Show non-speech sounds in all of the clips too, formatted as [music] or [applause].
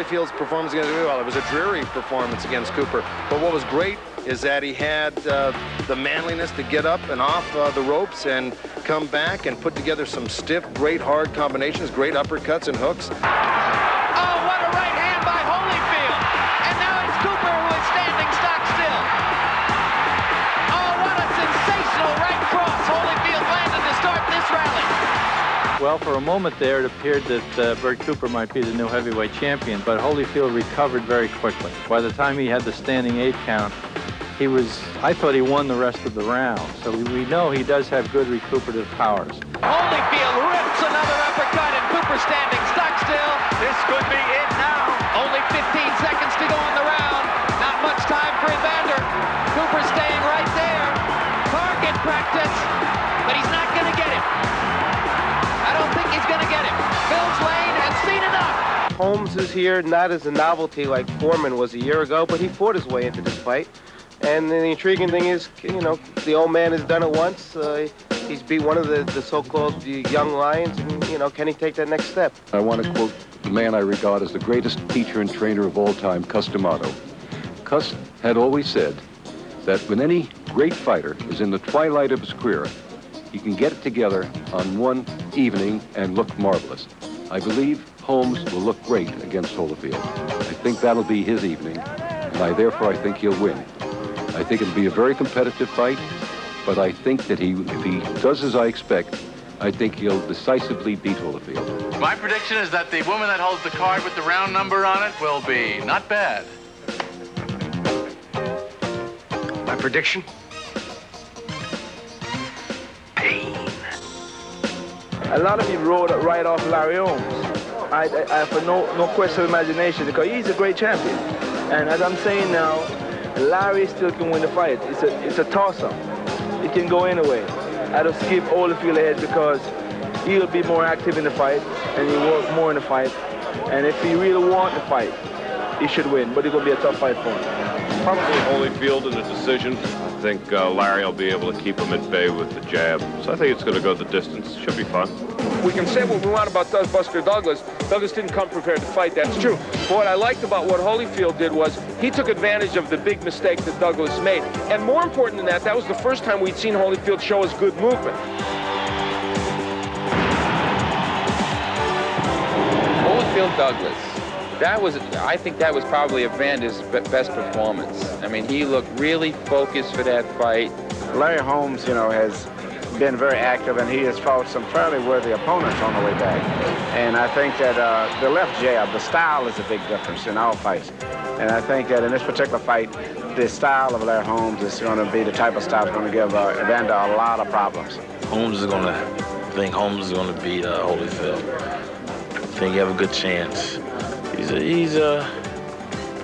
Holyfield's performance against well, it was a dreary performance against Cooper. But what was great is that he had uh, the manliness to get up and off uh, the ropes and come back and put together some stiff, great hard combinations, great uppercuts and hooks. Well, for a moment there, it appeared that uh, Bert Cooper might be the new heavyweight champion, but Holyfield recovered very quickly. By the time he had the standing eight count, he was, I thought he won the rest of the round. So we know he does have good recuperative powers. Holyfield rips another uppercut and Cooper standing stock still. This could be it now. Only 15 seconds to go in the round. Not much time for Evander. Cooper staying right there. Target practice, but he's not going to get it he's going to get him. Mills Lane has seen enough. Holmes is here not as a novelty like Foreman was a year ago, but he fought his way into this fight. And the intriguing thing is, you know, the old man has done it once. Uh, he's beat one of the, the so-called young lions, and, you know, can he take that next step? I want to quote the man I regard as the greatest teacher and trainer of all time, Cus D'Amato. Cus had always said that when any great fighter is in the twilight of his career, you can get it together on one evening and look marvelous. I believe Holmes will look great against Holyfield. I think that'll be his evening, and I therefore I think he'll win. I think it'll be a very competitive fight, but I think that he, if he does as I expect, I think he'll decisively beat Holyfield. My prediction is that the woman that holds the card with the round number on it will be not bad. My prediction? A lot of people wrote right off Larry Holmes. I, I, I for no, no question of imagination because he's a great champion. And as I'm saying now, Larry still can win the fight. It's a, it's a toss-up. It can go anyway. I just give Holyfield ahead because he'll be more active in the fight and he'll work more in the fight. And if he really wants the fight, he should win. But to be a tough fight for him. Probably Holyfield in a decision think uh, Larry will be able to keep him at bay with the jab. So I think it's going to go the distance. Should be fun. We can say what we want about Buster Douglas. Douglas didn't come prepared to fight. That's true. But what I liked about what Holyfield did was he took advantage of the big mistake that Douglas made. And more important than that, that was the first time we'd seen Holyfield show his good movement. Holyfield Douglas that was, I think that was probably Evander's best performance. I mean, he looked really focused for that fight. Larry Holmes, you know, has been very active and he has fought some fairly worthy opponents on the way back. And I think that uh, the left jab, the style is a big difference in all fights. And I think that in this particular fight, the style of Larry Holmes is going to be the type of style that's going to give uh, Evander a lot of problems. Holmes is going to, I think Holmes is going to beat uh, Holyfield. I think you have a good chance. He's a, he's a,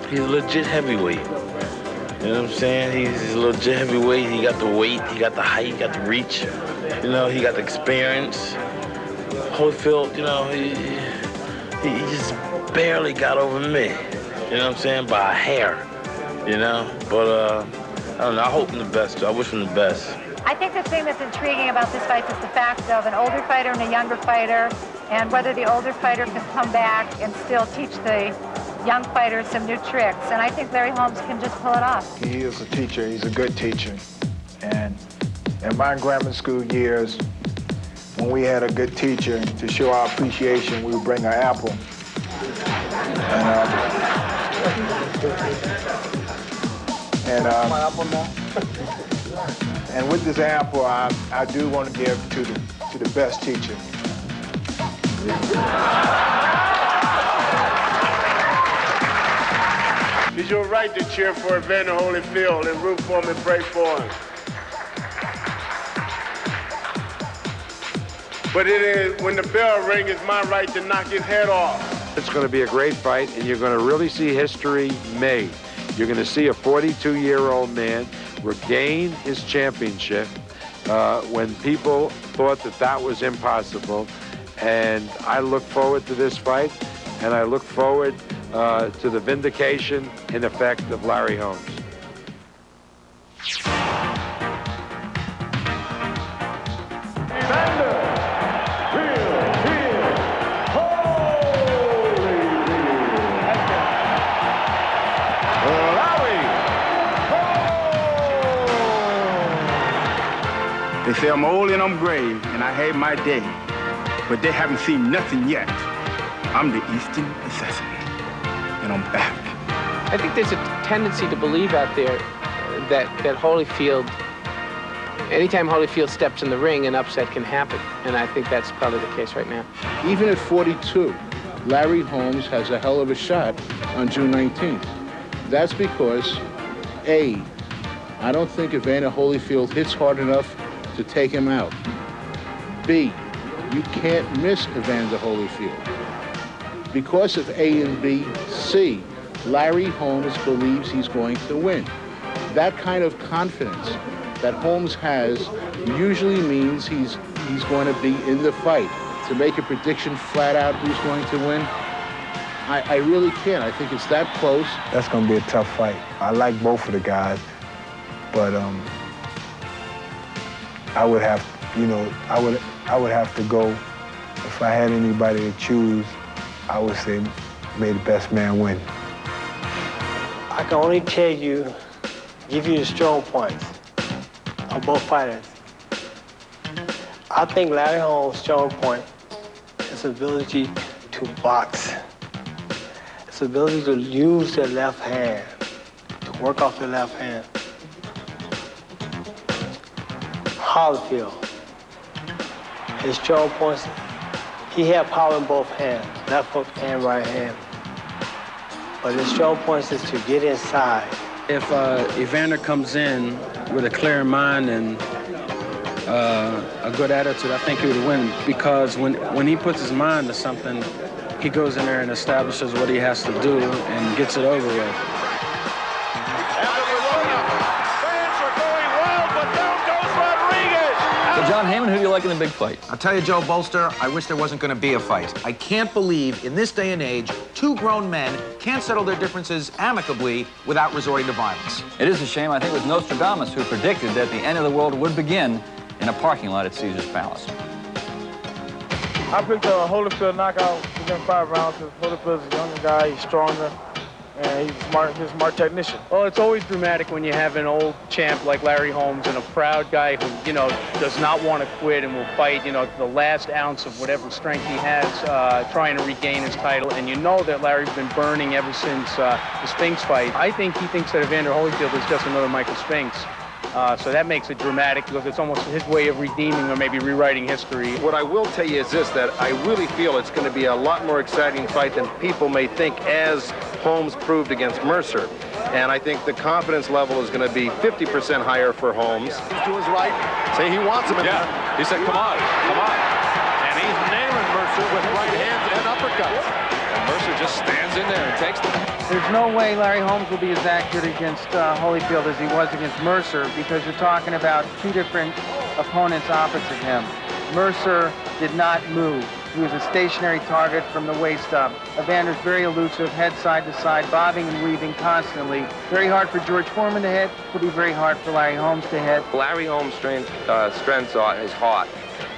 he's a legit heavyweight. You know what I'm saying? He's, a legit heavyweight. He got the weight, he got the height, he got the reach. You know, he got the experience. Holyfield, you know, he, he, just barely got over me. You know what I'm saying? By a hair. You know? But uh, I don't know. I hope him the best. I wish him the best. I think the thing that's intriguing about this fight is the fact of an older fighter and a younger fighter, and whether the older fighter can come back and still teach the young fighters some new tricks. And I think Larry Holmes can just pull it off. He is a teacher. He's a good teacher. And in my grammar school years, when we had a good teacher, to show our appreciation, we would bring an apple. And, um, and um, [laughs] and with this apple, I, I do want to give to the, to the best teacher. It's your right to cheer for Evander Holyfield and root for him and pray for him. But it is, when the bell rings, it's my right to knock his head off. It's going to be a great fight, and you're going to really see history made. You're going to see a 42-year-old man regain his championship uh, when people thought that that was impossible. And I look forward to this fight, and I look forward uh, to the vindication, in effect, of Larry Holmes. I'm old and I'm gray, and I had my day, but they haven't seen nothing yet. I'm the Easton Assassin, and I'm back. I think there's a tendency to believe out there that, that Holyfield, anytime Holyfield steps in the ring, an upset can happen. And I think that's probably the case right now. Even at 42, Larry Holmes has a hell of a shot on June 19th. That's because, A, I don't think Evander Holyfield hits hard enough to take him out. B, you can't miss Evander Holyfield. Because of A and B, C, Larry Holmes believes he's going to win. That kind of confidence that Holmes has usually means he's he's going to be in the fight. To make a prediction flat out who's going to win, I, I really can't. I think it's that close. That's going to be a tough fight. I like both of the guys, but um, I would have, you know, I would I would have to go. If I had anybody to choose, I would say, may the best man win. I can only tell you, give you the strong points of both fighters. I think Larry Holmes' strong point is ability to box. His ability to use the left hand, to work off the left hand. Holyfield, his strong points, he had power in both hands, left hook and right hand. But his strong points is to get inside. If uh, Evander comes in with a clear mind and uh, a good attitude, I think he would win because when, when he puts his mind to something, he goes in there and establishes what he has to do and gets it over with. Like in the big fight? I'll tell you, Joe Bolster, I wish there wasn't going to be a fight. I can't believe in this day and age, two grown men can't settle their differences amicably without resorting to violence. It is a shame. I think it was Nostradamus who predicted that the end of the world would begin in a parking lot at Caesar's Palace. I picked a Holyfield knockout within five rounds because Holyfield's a younger guy, he's stronger, he's smart, he's a smart technician. Well, it's always dramatic when you have an old champ like Larry Holmes and a proud guy who, you know, does not want to quit and will fight, you know, the last ounce of whatever strength he has, uh, trying to regain his title. And you know that Larry's been burning ever since uh, the Spinks fight. I think he thinks that Evander Holyfield is just another Michael Spinks. Uh, so that makes it dramatic because it's almost his way of redeeming or maybe rewriting history. What I will tell you is this, that I really feel it's going to be a lot more exciting fight than people may think as Holmes proved against Mercer. And I think the confidence level is going to be 50% higher for Holmes. He's To his right. Say he wants him in yeah. there. He said, come on, come on. And he's nailing Mercer with right hands and uppercuts. And Mercer just stands in there and takes them. There's no way Larry Holmes will be as accurate against uh, Holyfield as he was against Mercer because you're talking about two different opponents opposite him. Mercer did not move. He was a stationary target from the waist up. Evander's very elusive, head side to side, bobbing and weaving constantly. Very hard for George Foreman to hit. Will be very hard for Larry Holmes to hit. Larry Holmes' strength, uh, strengths are his heart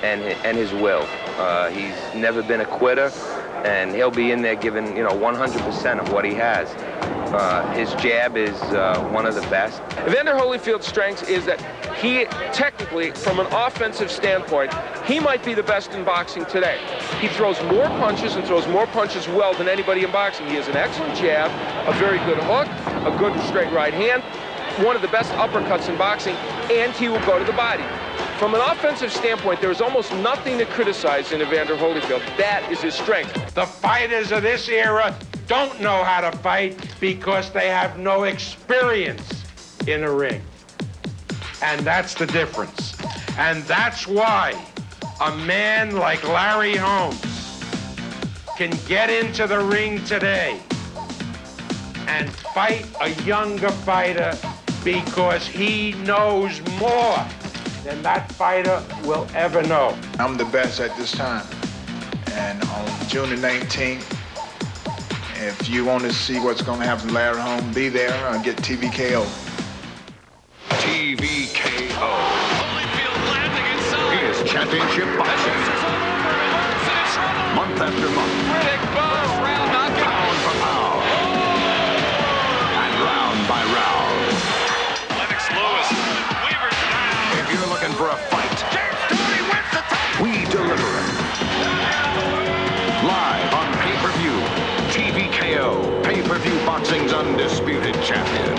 and his, and his will. Uh, he's never been a quitter, and he'll be in there giving you know 100% of what he has. Uh, his jab is uh, one of the best. Evander Holyfield's strength is that he technically, from an offensive standpoint, he might be the best in boxing today. He throws more punches and throws more punches well than anybody in boxing. He has an excellent jab, a very good hook, a good straight right hand, one of the best uppercuts in boxing, and he will go to the body. From an offensive standpoint, there is almost nothing to criticize in Evander Holyfield. That is his strength. The fighters of this era don't know how to fight because they have no experience in a ring. And that's the difference. And that's why a man like Larry Holmes can get into the ring today and fight a younger fighter because he knows more than that fighter will ever know. I'm the best at this time. And on June the 19th, if you want to see what's going to happen to Larry Holmes, be there and get TVKO. TVKO. He is championship boxing. Month after month. Pound for undisputed champion.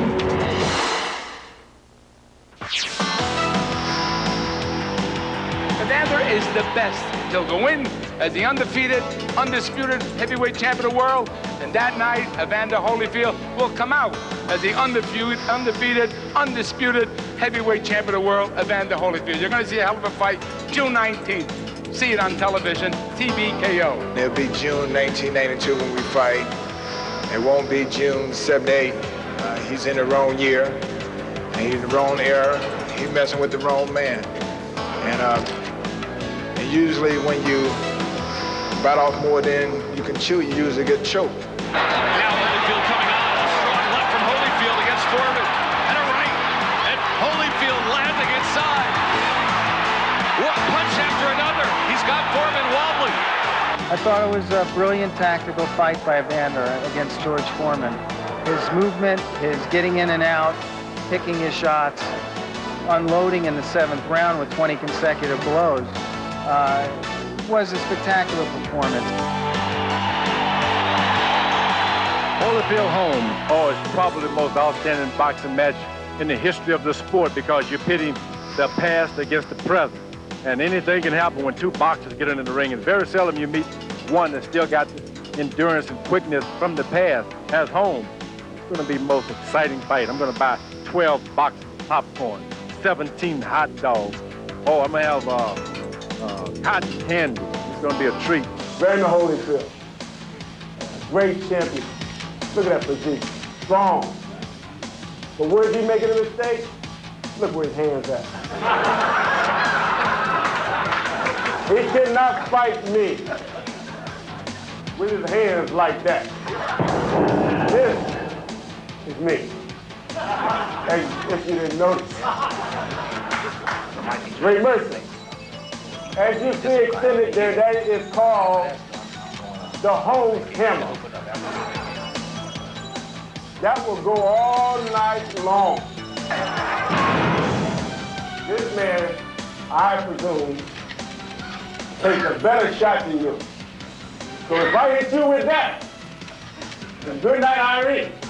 Evander is the best. He'll go in as the undefeated, undisputed heavyweight champion of the world. And that night, Evander Holyfield will come out as the undefeated, undefeated, undisputed heavyweight champion of the world, Evander Holyfield. You're going to see a hell of a fight June 19th. See it on television, TVKO. It'll be June 1992 when we fight. It won't be June 78. Uh, he's in the wrong year. And he's in the wrong era. He's messing with the wrong man. And, uh, and usually when you bite off more than you can chew, you usually get choked. I thought it was a brilliant tactical fight by Evander against George Foreman. His movement, his getting in and out, picking his shots, unloading in the seventh round with 20 consecutive blows uh, was a spectacular performance. Holyfield home. Oh, it's probably the most outstanding boxing match in the history of the sport because you're pitting the past against the present. And anything can happen when two boxers get into the ring. And very seldom you meet one that still got endurance and quickness from the past as home. It's going to be the most exciting fight. I'm going to buy 12 boxes of popcorn, 17 hot dogs. Oh, I'm going to have uh, uh, cotton candy. It's going to be a treat. Brandon Holyfield. Great champion. Look at that physique. Strong. But where's he making a mistake? Look where his hands at. he cannot fight me with his hands like that. This is me. As if you didn't notice. Ray Mercy. As you see extended there, that is called the home camera. That will go all night long. This man, I presume, takes a better shot than you. So if I hit you with that, then good night, Irene. [laughs]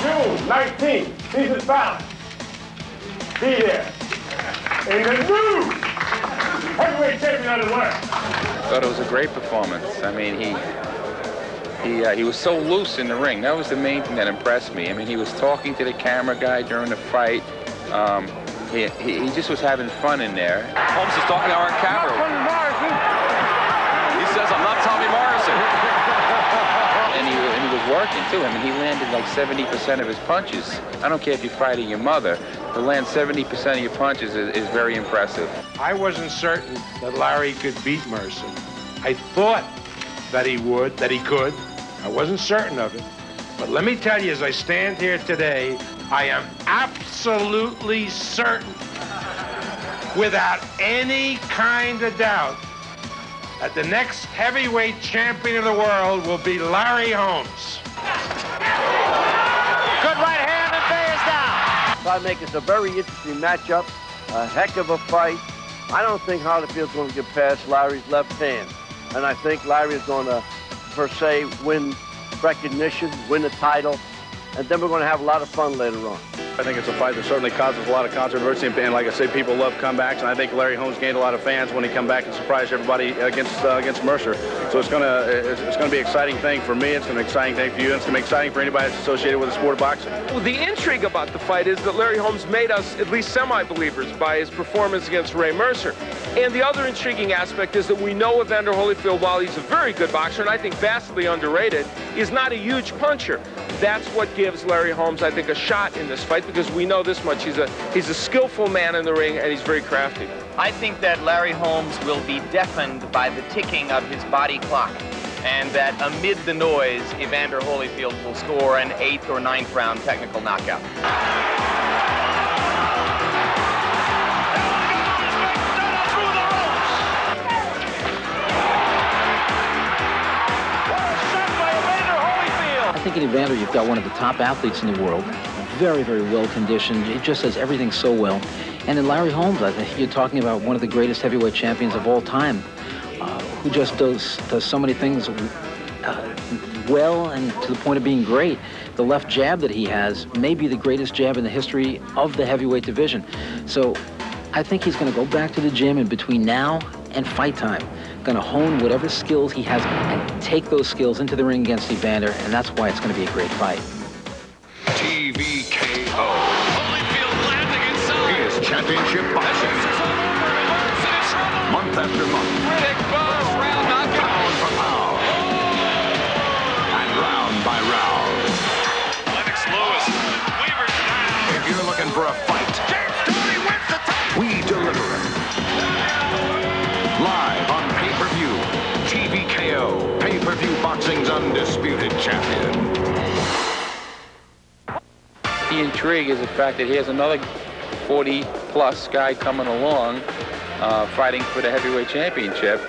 June 19th, season five. Be there. In the new heavyweight champion of the world. thought it was a great performance. I mean, he he uh, he was so loose in the ring. That was the main thing that impressed me. I mean, he was talking to the camera guy during the fight. Um, he, he, he just was having fun in there. Holmes is talking to our camera. He says, I'm not Tommy Morrison. [laughs] And he, and he was working too. I mean, he landed like 70% of his punches. I don't care if you're fighting your mother. To land 70% of your punches is, is very impressive. I wasn't certain that Larry could beat Mercer. I thought that he would, that he could. I wasn't certain of it. But let me tell you, as I stand here today, I am absolutely certain, without any kind of doubt, that the next heavyweight champion of the world will be Larry Holmes. Good right hand and Bay is down. I make it a very interesting matchup, a heck of a fight. I don't think Holyfield's going to get past Larry's left hand. And I think Larry is going to, per se, win recognition, win a title, and then we're going to have a lot of fun later on. I think it's a fight that certainly causes a lot of controversy, and like I say, people love comebacks, and I think Larry Holmes gained a lot of fans when he come back and surprised everybody against uh, against Mercer. So it's gonna it's, it's gonna be an exciting thing for me. It's gonna be an exciting thing for you. And it's gonna be exciting for anybody that's associated with the sport of boxing. Well, the intrigue about the fight is that Larry Holmes made us at least semi-believers by his performance against Ray Mercer. And the other intriguing aspect is that we know Evander Holyfield, while he's a very good boxer, and I think vastly underrated, is not a huge puncher. That's what gives Larry Holmes, I think, a shot in this fight because we know this much. He's a he's a skillful man in the ring and he's very crafty. I think that Larry Holmes will be deafened by the ticking of his body clock, and that amid the noise, Evander Holyfield will score an eighth or ninth round technical knockout. I think in Evander, you've got one of the top athletes in the world. Very, very well conditioned. He just does everything so well. And in Larry Holmes, I think you're talking about one of the greatest heavyweight champions of all time. uh, who just does does so many things uh, well and to the point of being great. The left jab that he has may be the greatest jab in the history of the heavyweight division. So I think he's going to go back to the gym in between now and fight time. Going to hone whatever skills he has and take those skills into the ring against Evander, and that's why it's going to be a great fight. Championship boxing. Month after month. Pound for pound. And round by round. Lennox Lewis. Weaver's down. If you're looking for a fight, we deliver it. Live on pay-per-view. TVKO. Pay-per-view boxing's undisputed champion. The intrigue is the fact that he has another 40-plus guy coming along, uh, fighting for the heavyweight championship,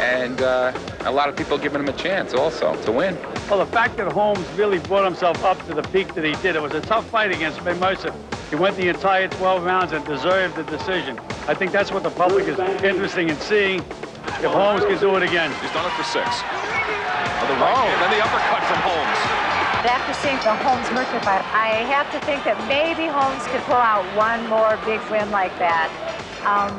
and uh, a lot of people giving him a chance also to win. Well, the fact that Holmes really brought himself up to the peak that he did, it was a tough fight against Ray Mercer. He went the entire 12 rounds and deserved the decision. I think that's what the public is interested in seeing, if Holmes can do it again. He's done it for six. Oh, the right hand and the uppercut from Holmes. But after seeing the Holmes-Mercer fight, I have to think that maybe Holmes could pull out one more big win like that. Um,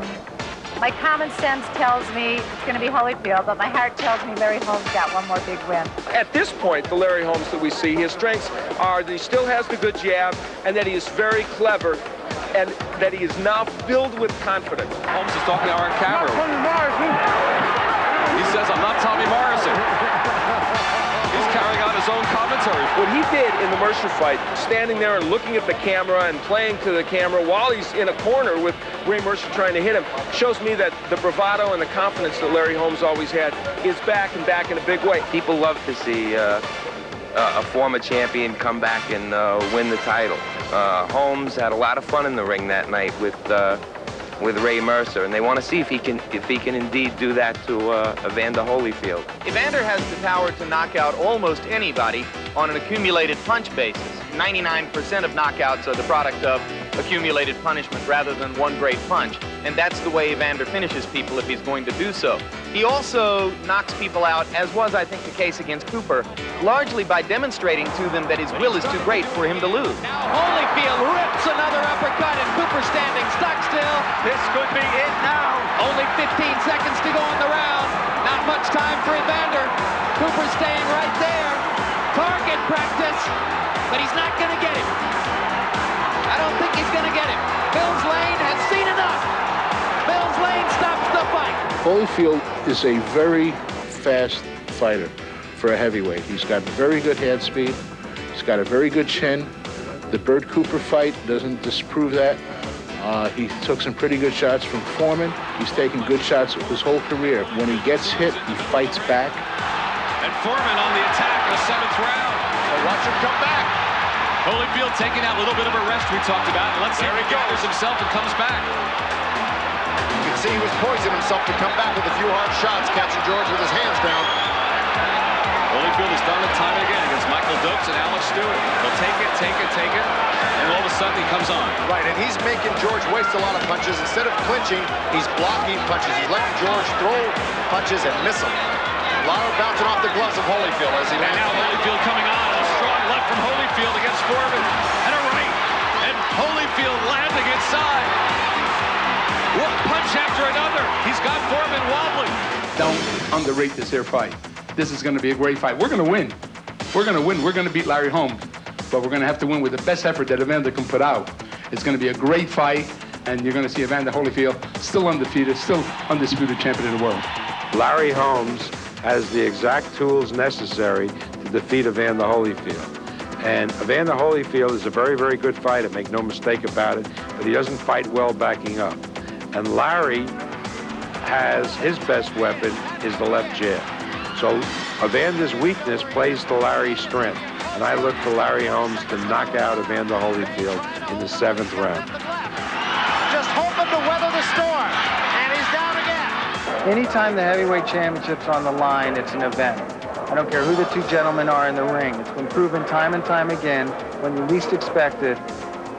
my common sense tells me it's going to be Holyfield, but my heart tells me Larry Holmes got one more big win. At this point, the Larry Holmes that we see, his strengths are that he still has the good jab and that he is very clever and that he is now filled with confidence. Holmes is talking to our camera. He says, I'm not Tommy Morrison. His own commentary. What he did in the Mercer fight, standing there and looking at the camera and playing to the camera while he's in a corner with Ray Mercer trying to hit him, shows me that the bravado and the confidence that Larry Holmes always had is back and back in a big way. People love to see uh, a former champion come back and uh, win the title. Uh, Holmes had a lot of fun in the ring that night with uh, with Ray Mercer, and they want to see if he can if he can indeed do that to uh, Evander Holyfield. Evander has the power to knock out almost anybody on an accumulated punch basis. 99% of knockouts are the product of accumulated punishment rather than one great punch. And that's the way Evander finishes people if he's going to do so. He also knocks people out, as was, I think, the case against Cooper, largely by demonstrating to them that his will is too great for him to lose. Now Holyfield rips another uppercut and Cooper standing stock still. This could be it now. Only 15 seconds to go in the round. Not much time for Evander. Cooper staying right there. Target practice, but he's not going to get him. I he's going to get him. Mills Lane has seen enough. Mills Lane stops the fight. Holyfield is a very fast fighter for a heavyweight. He's got very good hand speed. He's got a very good chin. The Bert Cooper fight doesn't disprove that. Uh, he took some pretty good shots from Foreman. He's taken good shots his whole career. When he gets hit, he fights back. And Foreman on the attack in the seventh round. So watch him come back. Holyfield taking that little bit of a rest we talked about. And let's see if he gathers himself and comes back. You can see he was poising himself to come back with a few hard shots, catching George with his hands down. Holyfield has done it time and again against Michael Dokes and Alex Stewart. He'll take it, take it, take it, and all of a sudden he comes on. Right, and he's making George waste a lot of punches. Instead of clinching, he's blocking punches. He's letting George throw punches and miss them. A lot of bouncing off the gloves of Holyfield as he And now Holyfield coming on. A strong left from Holyfield against Foreman. And a right. And Holyfield landing inside. One punch after another. He's got Foreman wobbling. Don't underrate this here fight. This is going to be a great fight. We're going to win. We're going to win. We're going to beat Larry Holmes. But we're going to have to win with the best effort that Evander can put out. It's going to be a great fight. And you're going to see Evander Holyfield still undefeated, still undisputed champion of the world. Larry Holmes has the exact tools necessary to defeat Evander Holyfield. And Evander Holyfield is a very, very good fighter, make no mistake about it, but he doesn't fight well backing up. And Larry has his best weapon is the left jab. So Evander's weakness plays to Larry's strength. And I look for Larry Holmes to knock out Evander Holyfield in the seventh round. Anytime the heavyweight championship's on the line, it's an event. I don't care who the two gentlemen are in the ring. It's been proven time and time again, when you least expect it,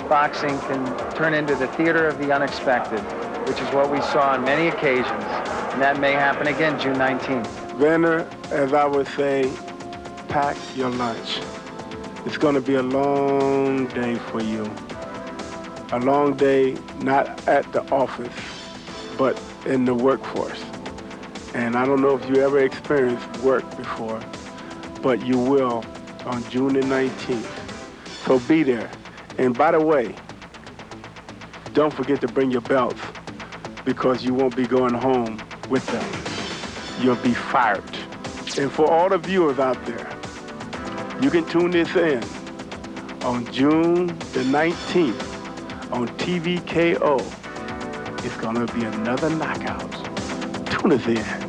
boxing can turn into the theater of the unexpected, which is what we saw on many occasions. And that may happen again June 19th. Vander, as I would say, pack your lunch. It's going to be a long day for you. A long day not at the office, but in the workforce. And I don't know if you ever experienced work before, but you will on June the 19th. So be there. And by the way, don't forget to bring your belts because you won't be going home with them. You'll be fired. And for all the viewers out there, you can tune this in on June the 19th on TVKO. It's going to be another knockout. Tune us in.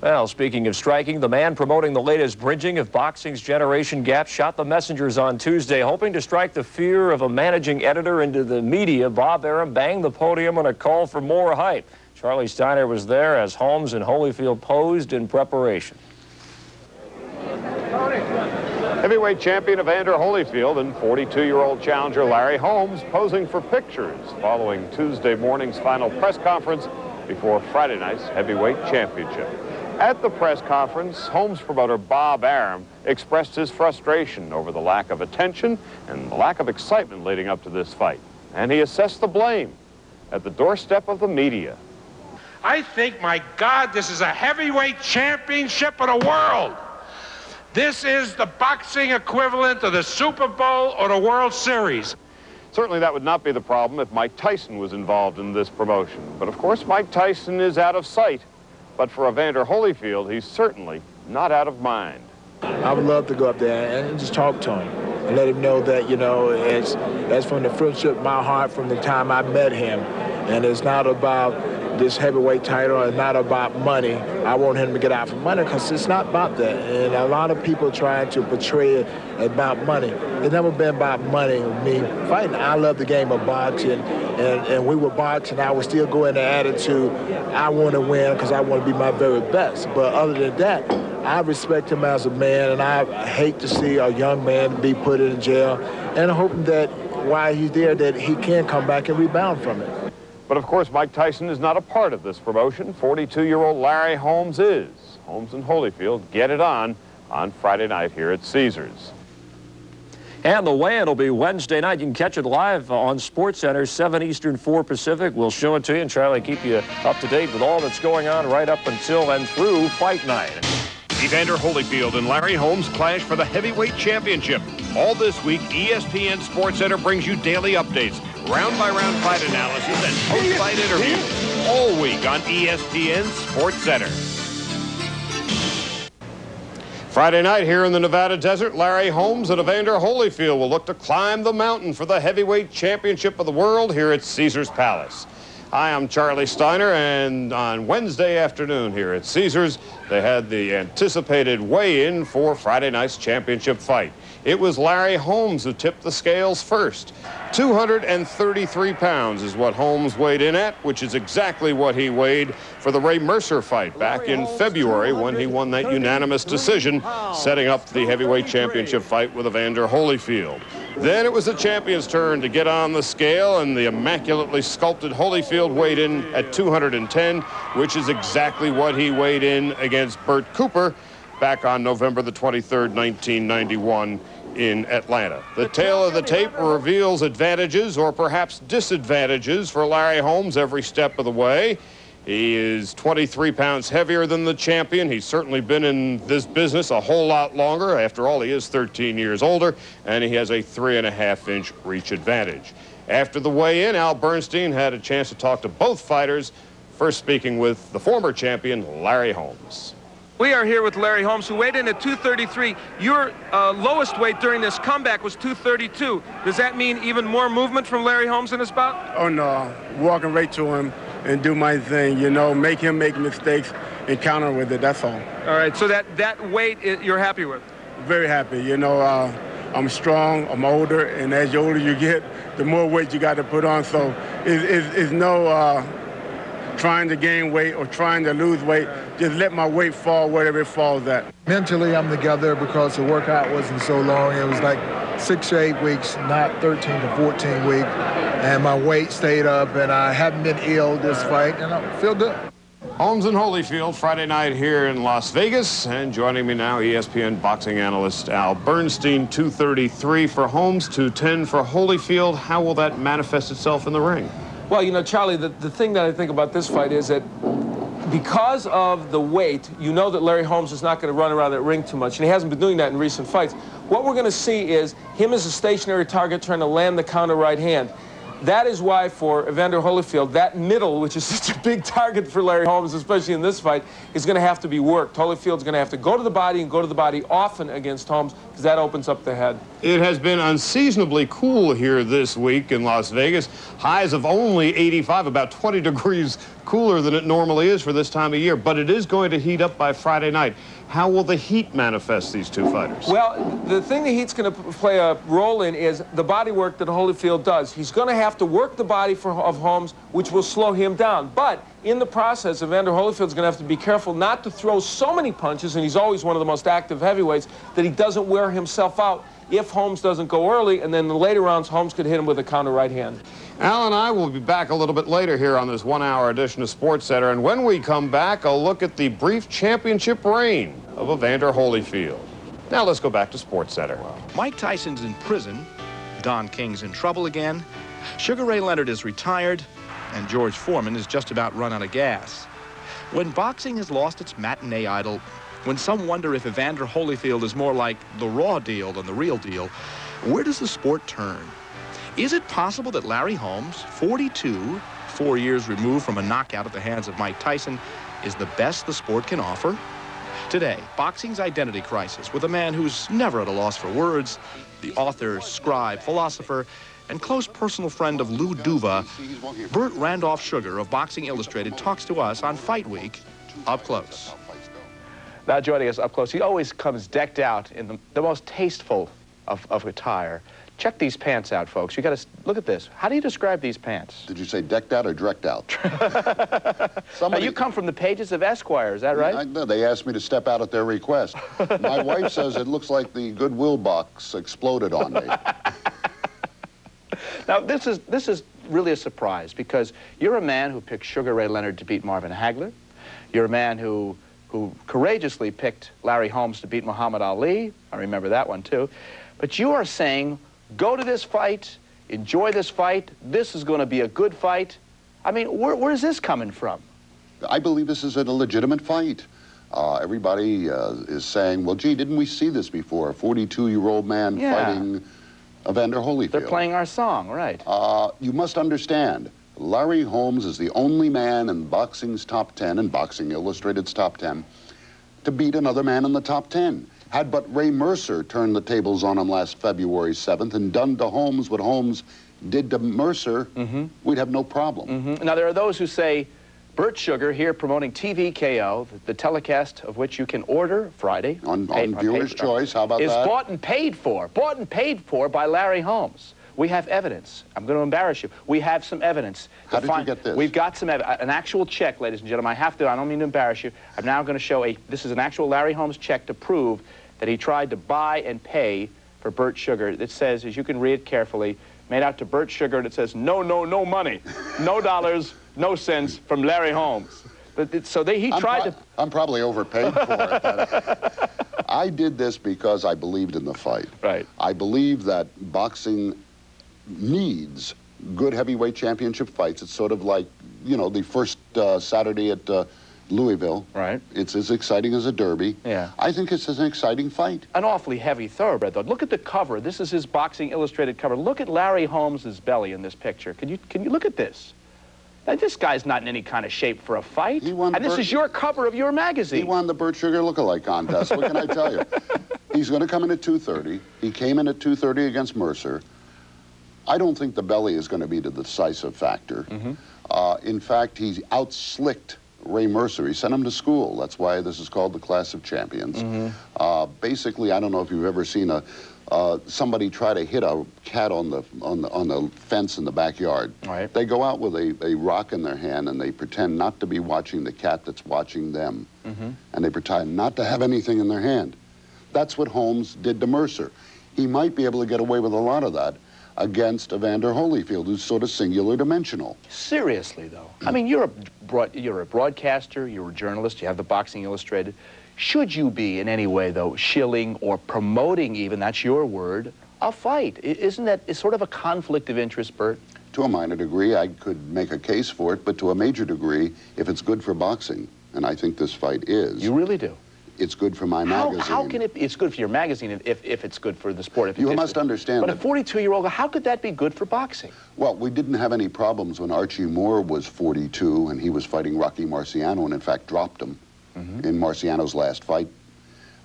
Well, speaking of striking, the man promoting the latest bridging of boxing's generation gap shot the messengers on Tuesday, hoping to strike the fear of a managing editor into the media. Bob Arum banged the podium on a call for more hype. Charlie Steiner was there as Holmes and Holyfield posed in preparation. Heavyweight champion Evander Holyfield and 42-year-old challenger Larry Holmes posing for pictures following Tuesday morning's final press conference before Friday night's heavyweight championship. At the press conference, Holmes promoter Bob Arum expressed his frustration over the lack of attention and the lack of excitement leading up to this fight. And he assessed the blame at the doorstep of the media. I think, my God, this is a heavyweight championship of the world. This is the boxing equivalent of the Super Bowl or the World Series. Certainly that would not be the problem if Mike Tyson was involved in this promotion. But of course, Mike Tyson is out of sight. But for Evander Holyfield, he's certainly not out of mind. I would love to go up there and just talk to him and let him know that, you know, it's, that's from the friendship my heart from the time I met him. And it's not about this heavyweight title is not about money. I want him to get out for money because it's not about that. And a lot of people trying to portray it about money. It's never been about money me fighting. I love the game of boxing, and, and we were boxing. And I would still go in the attitude, I want to win because I want to be my very best. But other than that, I respect him as a man, and I hate to see a young man be put in jail. And hoping that while he's there, that he can come back and rebound from it. But of course, Mike Tyson is not a part of this promotion. 42-year-old Larry Holmes is. Holmes and Holyfield get it on on Friday night here at Caesars. And the weigh-in will be Wednesday night. You can catch it live on SportsCenter, 7 Eastern, 4 Pacific. We'll show it to you and try to keep you up to date with all that's going on right up until and through fight night. Evander Holyfield and Larry Holmes clash for the heavyweight championship. All this week, ESPN SportsCenter brings you daily updates, round-by-round fight analysis, and oh, post-fight interviews. All week on ESPN SportsCenter. Friday night here in the Nevada desert, Larry Holmes and Evander Holyfield will look to climb the mountain for the heavyweight championship of the world here at Caesars Palace. Hi, I'm Charlie Steiner, and on Wednesday afternoon here at Caesars, they had the anticipated weigh-in for Friday night's championship fight. It was Larry Holmes who tipped the scales first. 233 pounds is what Holmes weighed in at, which is exactly what he weighed for the Ray Mercer fight back in February when he won that unanimous decision, setting up the heavyweight championship fight with Evander Holyfield. Then it was the champion's turn to get on the scale, and the immaculately sculpted Holyfield weighed in at 210, which is exactly what he weighed in against Bert Cooper back on November the 23rd, 1991 in Atlanta. The tale of the tape reveals advantages or perhaps disadvantages for Larry Holmes every step of the way. He is 23 pounds heavier than the champion. He's certainly been in this business a whole lot longer. After all, he is 13 years older, and he has a three and a half inch reach advantage. After the weigh-in, Al Bernstein had a chance to talk to both fighters, first speaking with the former champion, Larry Holmes. We are here with Larry Holmes, who weighed in at 233. Your uh, lowest weight during this comeback was 232. Does that mean even more movement from Larry Holmes in his bout? Oh, no. Walking right to him and do my thing, you know, make him make mistakes and counter with it. That's all. All right, so that, that weight you're happy with? Very happy. You know, uh, I'm strong, I'm older, and as the older you get, the more weight you got to put on. So it's, it's, it's no uh, trying to gain weight or trying to lose weight. Just let my weight fall wherever it falls at. Mentally, I'm together because the workout wasn't so long. It was like six or eight weeks, not 13 to 14 weeks. and my weight stayed up, and I haven't been ill this fight, and I feel good. Holmes and Holyfield Friday night here in Las Vegas. And joining me now, E ESPN boxing analyst Al Bernstein, 233 for Holmes, 210 for Holyfield. How will that manifest itself in the ring? Well, you know, Charlie, the, the thing that I think about this fight is that because of the weight, you know that Larry Holmes is not going to run around that ring too much, and he hasn't been doing that in recent fights. What we're going to see is him as a stationary target trying to land the counter right hand. That is why for Evander Holyfield, that middle, which is [laughs] such a big target for Larry Holmes, especially in this fight, is going to have to be worked. Holyfield's going to have to go to the body and go to the body often against Holmes because that opens up the head. It has been unseasonably cool here this week in Las Vegas. Highs of only 85, about 20 [laughs] degrees cooler than it normally is for this time of year. But it is going to heat up by Friday night. How will the heat manifest these two fighters? Well, the thing the heat's going to play a role in is the body work that Holyfield does. He's going to have to work the body for, of Holmes, which will slow him down. But in the process, Evander Holyfield's going to have to be careful not to throw so many punches, and he's always one of the most active heavyweights, that he doesn't wear himself out if Holmes doesn't go early, and then the later rounds, Holmes could hit him with a counter right hand. Al and I will be back a little bit later here on this one-hour edition of Sports Center, and when we come back, a look at the brief championship reign of Evander Holyfield. Now let's go back to Sports Center. Mike Tyson's in prison. Don King's in trouble again. Sugar Ray Leonard is retired. And George Foreman is just about run out of gas. When boxing has lost its matinee idol, when some wonder if Evander Holyfield is more like the raw deal than the real deal, where does the sport turn? Is it possible that Larry Holmes, 42, four years removed from a knockout at the hands of Mike Tyson, is the best the sport can offer? Today, boxing's identity crisis with a man who's never at a loss for words, the author, scribe, philosopher, and close personal friend of Lou Duva, Bert Randolph Sugar of Boxing Illustrated talks to us on Fight Week up close. Now joining us up close, he always comes decked out in the, the most tasteful of, of attire. Check these pants out, folks. You got to look at this. How do you describe these pants? Did you say decked out or drecked out? [laughs] Now, you come from the pages of Esquire, is that right? I, no, they asked me to step out at their request. My [laughs] wife says it looks like the Goodwill box exploded on me. [laughs] Now, this is, this is really a surprise because you're a man who picked Sugar Ray Leonard to beat Marvin Hagler. You're a man who, who courageously picked Larry Holmes to beat Muhammad Ali. I remember that one, too. But you are saying, go to this fight, enjoy this fight. This is going to be a good fight. I mean, where, where's this coming from? I believe this is a legitimate fight. Uh, everybody uh, is saying, well, gee, didn't we see this before? A 42-year-old man Yeah. fighting Evander Holyfield. They're playing our song, right? Uh, you must understand, Larry Holmes is the only man in boxing's top 10 and Boxing Illustrated's top 10 to beat another man in the top 10. Had but Ray Mercer turned the tables on him last February 7th and done to Holmes what Holmes did to Mercer, we'd have no problem. Mhm. Now, there are those who say, Bert Sugar here promoting TVKO, the, the telecast of which you can order Friday. On, paid- on viewer's paid- choice, how about is that? bought and paid for. Bought and paid for by Larry Holmes. We have evidence. I'm going to embarrass you. We have some evidence. How did you get this? We've got some ev- an actual check, ladies and gentlemen. I have to. I don't mean to embarrass you. I'm now going to show a. This is an actual Larry Holmes check to prove that he tried to buy and pay for Bert Sugar. It says, as you can read carefully, made out to Bert Sugar, and it says, no, no, no money, no [laughs] dollars, no cents from Larry Holmes. But it, so they, he I'm tried to. I'm probably overpaid for it. but I did this because I believed in the fight. Right. I believe that boxing needs good heavyweight championship fights. It's sort of like, you know, the first uh, Saturday at uh, Louisville. Right. It's as exciting as a derby. Yeah. I think it's an exciting fight. An awfully heavy thoroughbred, though. Look at the cover. This is his Boxing Illustrated cover. Look at Larry Holmes's belly in this picture. Can you can you look at this? Now, this guy's not in any kind of shape for a fight. He won and this is your cover of your magazine. He won the Bert Sugar lookalike contest. What can I tell you? [laughs] He's going to come in at 230. He came in at 230 against Mercer. I don't think the belly is going to be the decisive factor. Uh, in fact, he's outslicked Ray Mercer. He sent him to school. That's why this is called the Class of Champions. Uh, basically, I don't know if you've ever seen a uh, somebody try to hit a cat on the on the on the fence in the backyard. Right. They go out with a, a rock in their hand and they pretend not to be watching the cat that's watching them Mm-hmm. and they pretend not to have anything in their hand. That's what Holmes did to Mercer. He might be able to get away with a lot of that against Evander Holyfield, who's sort of singular dimensional. Seriously, though. I mean, you're a, broad, you're a broadcaster, you're a journalist, you have the Boxing Illustrated. Should you be in any way, though, shilling or promoting even, that's your word, a fight? Isn't that is sort of a conflict of interest, Bert? To a minor degree, I could make a case for it, but to a major degree, if it's good for boxing, and I think this fight is. You really do? It's good for my How, magazine. how can it be? It's good for your magazine if, if it's good for the sport. If, You must understand But a 42-year-old, how could that be good for boxing? Well, we didn't have any problems when Archie Moore was 42 and he was fighting Rocky Marciano and, in fact, dropped him in Marciano's last fight.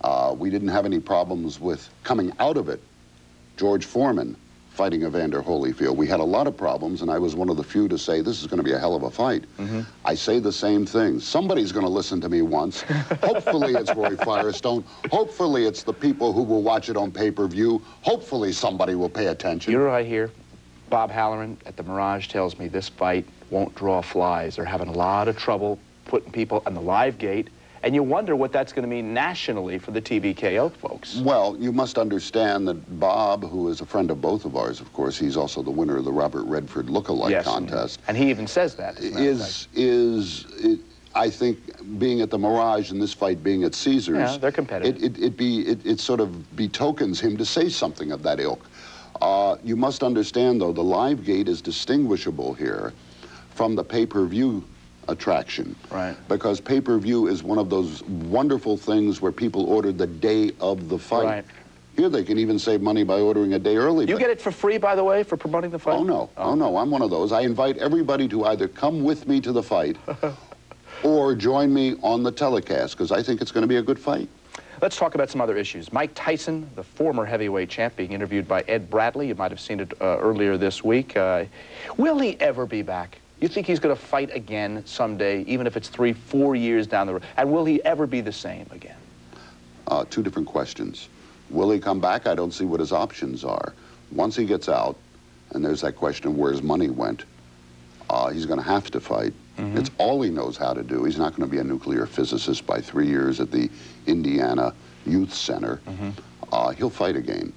Uh, we didn't have any problems with coming out of it, George Foreman fighting Evander Holyfield. We had a lot of problems, and I was one of the few to say this is going to be a hell of a fight. Mm-hmm. I say the same thing. Somebody's going to listen to me once. [laughs] Hopefully it's Roy Firestone. Hopefully it's the people who will watch it on pay-per-view. Hopefully somebody will pay attention. You're right here. Bob Halloran at the Mirage tells me this fight won't draw flies. They're having a lot of trouble putting people on the live gate. And you wonder what that's going to mean nationally for the TVKO folks. Well, you must understand that Bob, who is a friend of both of ours, of course, he's also the winner of the Robert Redford Lookalike Yes, contest. And he even says that. as a matter of Is is it, I think being at the Mirage and this fight being at Caesars, Yeah, they're competitive. It it, it be it, it sort of betokens him to say something of that ilk. Uh, you must understand, though, the live gate is distinguishable here from the pay-per-view attraction. Right. Because pay-per-view is one of those wonderful things where people order the day of the fight. Right. Here they can even save money by ordering a day early. You get it for free, by the way, for promoting the fight? Oh no, oh no, I'm one of those. I invite everybody to either come with me to the fight [laughs] or join me on the telecast because I think it's going to be a good fight. Let's talk about some other issues. Mike Tyson, the former heavyweight champ, being interviewed by Ed Bradley. You might have seen it uh, earlier this week. Uh, will he ever be back? You think he's going to fight again someday, even if it's three, four years down the road? And will he ever be the same again? Uh, two different questions. Will he come back? I don't see what his options are. Once he gets out, and there's that question of where his money went, uh, he's going to have to fight. It's all he knows how to do. He's not going to be a nuclear physicist by three years at the Indiana Youth Center. Uh, he'll fight again.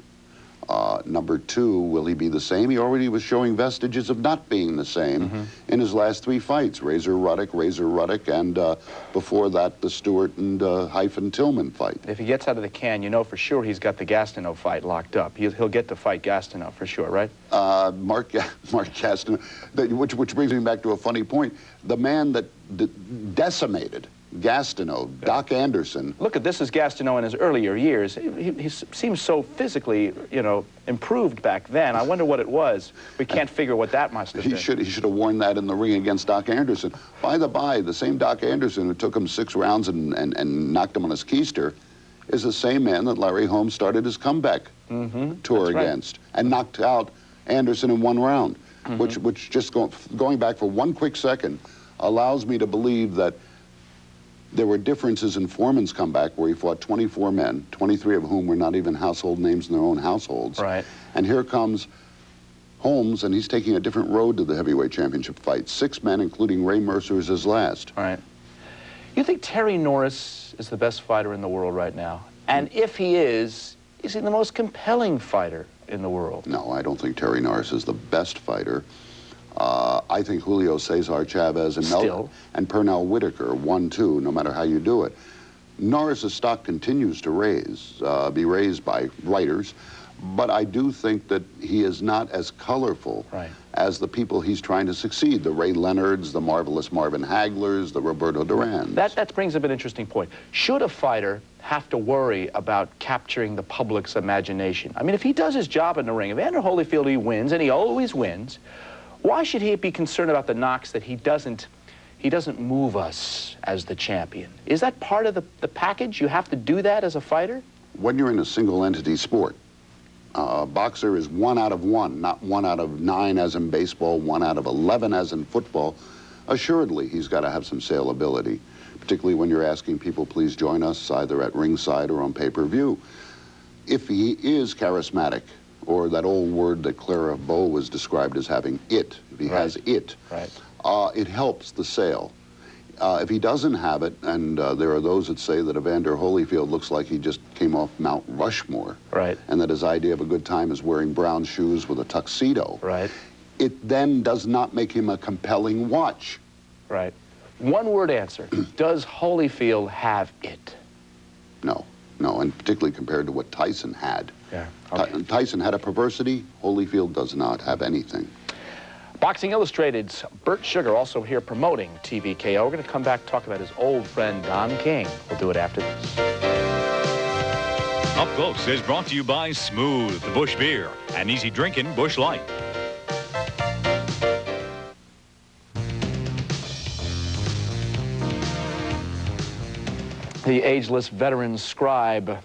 Uh, number two, will he be the same? He already was showing vestiges of not being the same in his last three fights Razor Ruddock, Razor Ruddock, and uh, before that, the Stewart and uh, Hyphen Tillman fight. If he gets out of the can, you know for sure he's got the Gastineau fight locked up. He'll, he'll get to fight Gastineau for sure, right? uh, Mark [laughs] Mark Gastineau, which which brings me back to a funny point. The man that d- decimated Gastineau, Doc Anderson. Look at this as Gastineau in his earlier years. He, he, seems so physically, you know, improved back then. I wonder what it was. We can't figure what that must have He been. should he should have worn that in the ring against Doc Anderson. By the by, the same Doc Anderson who took him six rounds and, and, and knocked him on his keister is the same man that Larry Holmes started his comeback Mm-hmm. tour That's right. against and knocked out Anderson in one round, Mm-hmm. which which just go, going back for one quick second allows me to believe that there were differences in Foreman's comeback where he fought 24 men, 23 of whom were not even household names in their own households. Right. And here comes Holmes, and he's taking a different road to the heavyweight championship fight. Six men, including Ray Mercer, is his last. Right. You think Terry Norris is the best fighter in the world right now? And hmm. if he is, is he the most compelling fighter in the world? No, I don't think Terry Norris is the best fighter. Uh, I think Julio Cesar Chavez and, Mel- and Pernell Whitaker, one, two, no matter how you do it. Norris's stock continues to raise, uh, be raised by writers, but I do think that he is not as colorful Right. as the people he's trying to succeed, the Ray Leonards, the marvelous Marvin Haglers, the Roberto Duran. That, that brings up an interesting point. Should a fighter have to worry about capturing the public's imagination? I mean, if he does his job in the ring, if Evander Holyfield he wins, and he always wins, why should he be concerned about the knocks that he doesn't, he doesn't move us as the champion? Is that part of the, the package? You have to do that as a fighter? when you're in a single entity sport, uh, a boxer is one out of one, not one out of nine as in baseball, one out of 11 as in football. Assuredly, he's got to have some saleability, particularly when you're asking people, please join us either at ringside or on pay-per-view. If he is charismatic, or that old word that Clara Bow was described as having it, if he has it, Right. uh, it helps the sale. Uh, if he doesn't have it, and uh, there are those that say that Evander Holyfield looks like he just came off Mount Rushmore, Right. and that his idea of a good time is wearing brown shoes with a tuxedo, Right. it then does not make him a compelling watch. Right. One word answer. [clears throat] Does Holyfield have it? No, no, and particularly compared to what Tyson had. Yeah. Ty- Tyson had a perversity. Holyfield does not have anything. Boxing Illustrated's Bert Sugar also here promoting TVKO. We're going to come back talk about his old friend Don King. We'll do it after this. Up Close is brought to you by Smooth, the Busch Beer, and easy drinking Busch Light. The ageless veteran scribe,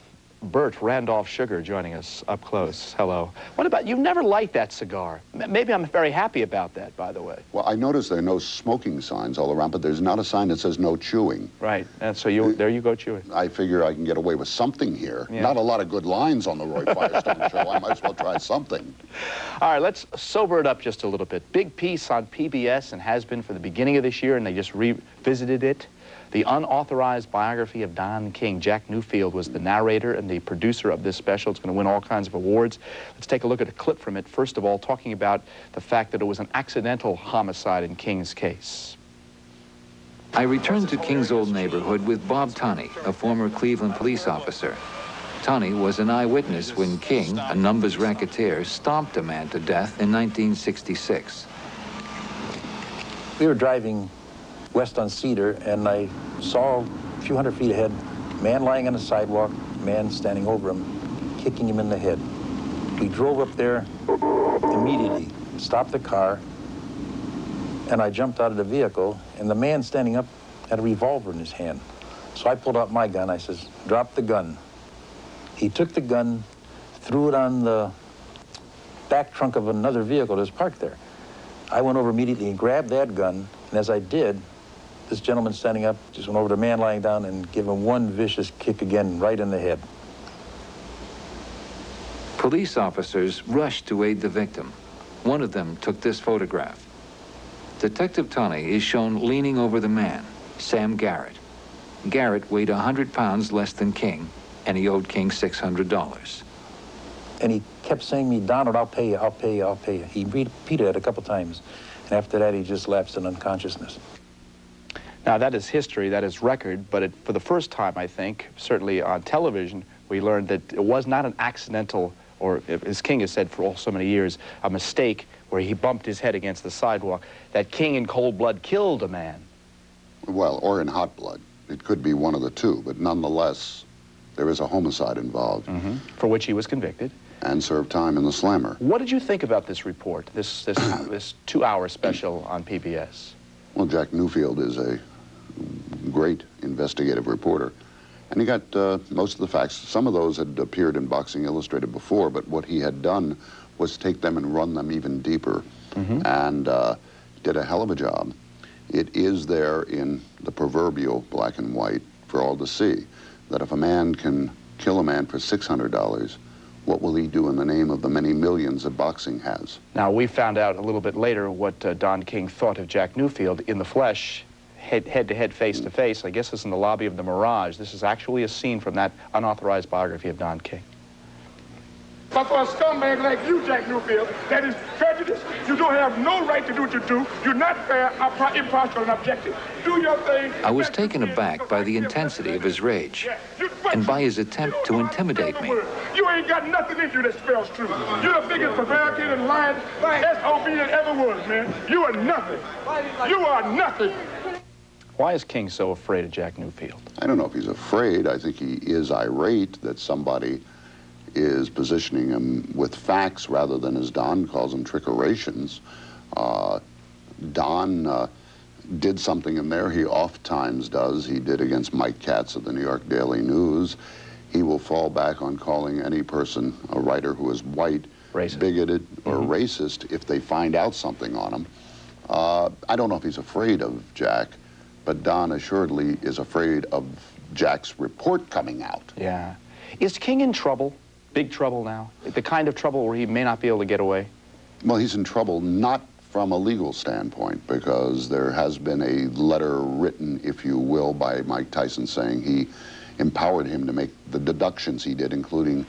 Bert Randolph Sugar, joining us up close. Hello. What about, you've never liked that cigar. M- Maybe I'm very happy about that, by the way. Well, I noticed there are no smoking signs all around, but there's not a sign that says no chewing. Right, and so you, uh, there you go chewing. I figure I can get away with something here. Yeah. Not a lot of good lines on the Roy Firestone show. I might as well try something. [laughs] All right, let's sober it up just a little bit. Big piece on PBS and has been for the beginning of this year, and they just revisited it. The unauthorized biography of Don King. Jack Newfield was the narrator and the producer of this special. It's going to win all kinds of awards. Let's take a look at a clip from it. First of all, talking about the fact that it was an accidental homicide in King's case. I returned to King's old neighborhood with Bob Tunney, a former Cleveland police officer. Tunney was an eyewitness when King, a numbers racketeer, stomped a man to death in 1966. We were driving west on Cedar, and I saw a few hundred feet ahead, man lying on the sidewalk, man standing over him, kicking him in the head. We drove up there immediately, stopped the car, and I jumped out of the vehicle, and the man standing up had a revolver in his hand. So I pulled out my gun. I says, drop the gun. He took the gun, threw it on the back trunk of another vehicle that was parked there. I went over immediately and grabbed that gun, and as I did, this gentleman standing up just went over to the man lying down and gave him one vicious kick again right in the head. Police officers rushed to aid the victim. One of them took this photograph. Detective Tunney is shown leaning over the man, Sam Garrett. Garrett weighed 100 pounds less than King, and he owed King $600. And he kept saying to me, Donald, I'll pay you, I'll pay you, I'll pay you. He repeated it a couple times. And after that, he just lapsed in unconsciousness. Now, that is history, that is record, but it, for the first time, I think, certainly on television, we learned that it was not an accidental, or as King has said for all so many years, a mistake where he bumped his head against the sidewalk, that King in cold blood killed a man. Well, or in hot blood. It could be one of the two, but nonetheless, there is a homicide involved. Mm-hmm. For which he was convicted. And served time in the slammer. What did you think about this report, this, this, this [clears throat] two-hour special on PBS? Well, Jack Newfield is a great investigative reporter. And he got uh, most of the facts. Some of those had appeared in Boxing Illustrated before, but what he had done was take them and run them even deeper. And uh, did a hell of a job. It is there in the proverbial black and white for all to see that if a man can kill a man for $600, what will he do in the name of the many millions that boxing has? Now, we found out a little bit later what uh, Don King thought of Jack Newfield in the flesh, head, head to head, face to face. I guess this is in the lobby of the Mirage. This is actually a scene from that unauthorized biography of Don King. But for a scumbag like you, Jack Newfield, that is prejudiced, you don't have no right to do what you do. You're not fair, impartial, and objective. Do your thing. I was taken aback by the intensity of his rage and by his attempt to intimidate me. You ain't got nothing in you that spells truth. You're the biggest prevaricator, lying SOB that ever was, man. You are nothing. You are nothing. Why is King so afraid of Jack Newfield? I don't know if he's afraid. I think he is irate that somebody is positioning him with facts rather than, as Don calls them, trickerations. Uh, Don uh, did something in there he oft times does. He did against Mike Katz of the New York Daily News. He will fall back on calling any person, a writer who is white, bigoted, or racist if they find out something on him. Uh, I don't know if he's afraid of Jack, but Don assuredly is afraid of Jack's report coming out. Yeah. Is King in trouble? Big trouble now? The kind of trouble where he may not be able to get away? Well, he's in trouble not from a legal standpoint because there has been a letter written, if you will, by Mike Tyson saying he empowered him to make the deductions he did, including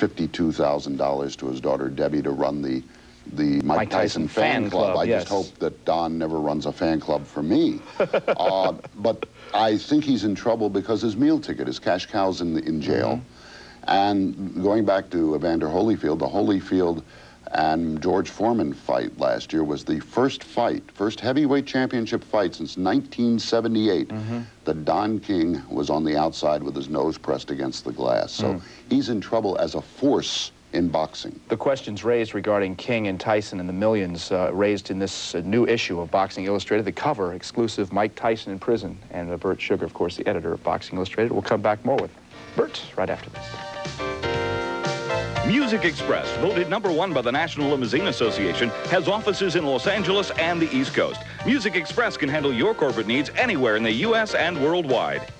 $52,000 to his daughter Debbie to run the the Mike, Mike Tyson Tyson, fan, fan club. club, I yes. just hope that Don never runs a fan club for me. [laughs] uh, but I think he's in trouble because his meal ticket, his cash cow's in, in jail. And going back to Evander Holyfield, the Holyfield and George Foreman fight last year was the first fight, first heavyweight championship fight since 1978 that Don King was on the outside with his nose pressed against the glass. So Mm. he's in trouble as a force in boxing. The questions raised regarding King and Tyson and the millions uh, raised in this uh, new issue of Boxing Illustrated, the cover exclusive Mike Tyson in prison, and uh, Bert Sugar, of course, the editor of Boxing Illustrated. We'll come back more with Bert right after this. Music Express, voted number one by the National Limousine Association, has offices in Los Angeles and the East Coast. Music Express can handle your corporate needs anywhere in the U.S. and worldwide.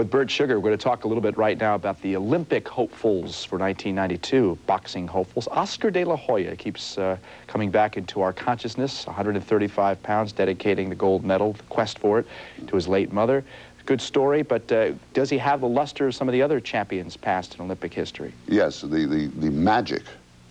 With Bert Sugar, we're going to talk a little bit right now about the Olympic hopefuls for 1992, boxing hopefuls. Oscar de la Hoya keeps uh, coming back into our consciousness, 135 pounds, dedicating the gold medal, the quest for it, to his late mother. Good story, but uh, does he have the luster of some of the other champions past in Olympic history? Yes, the, the, the magic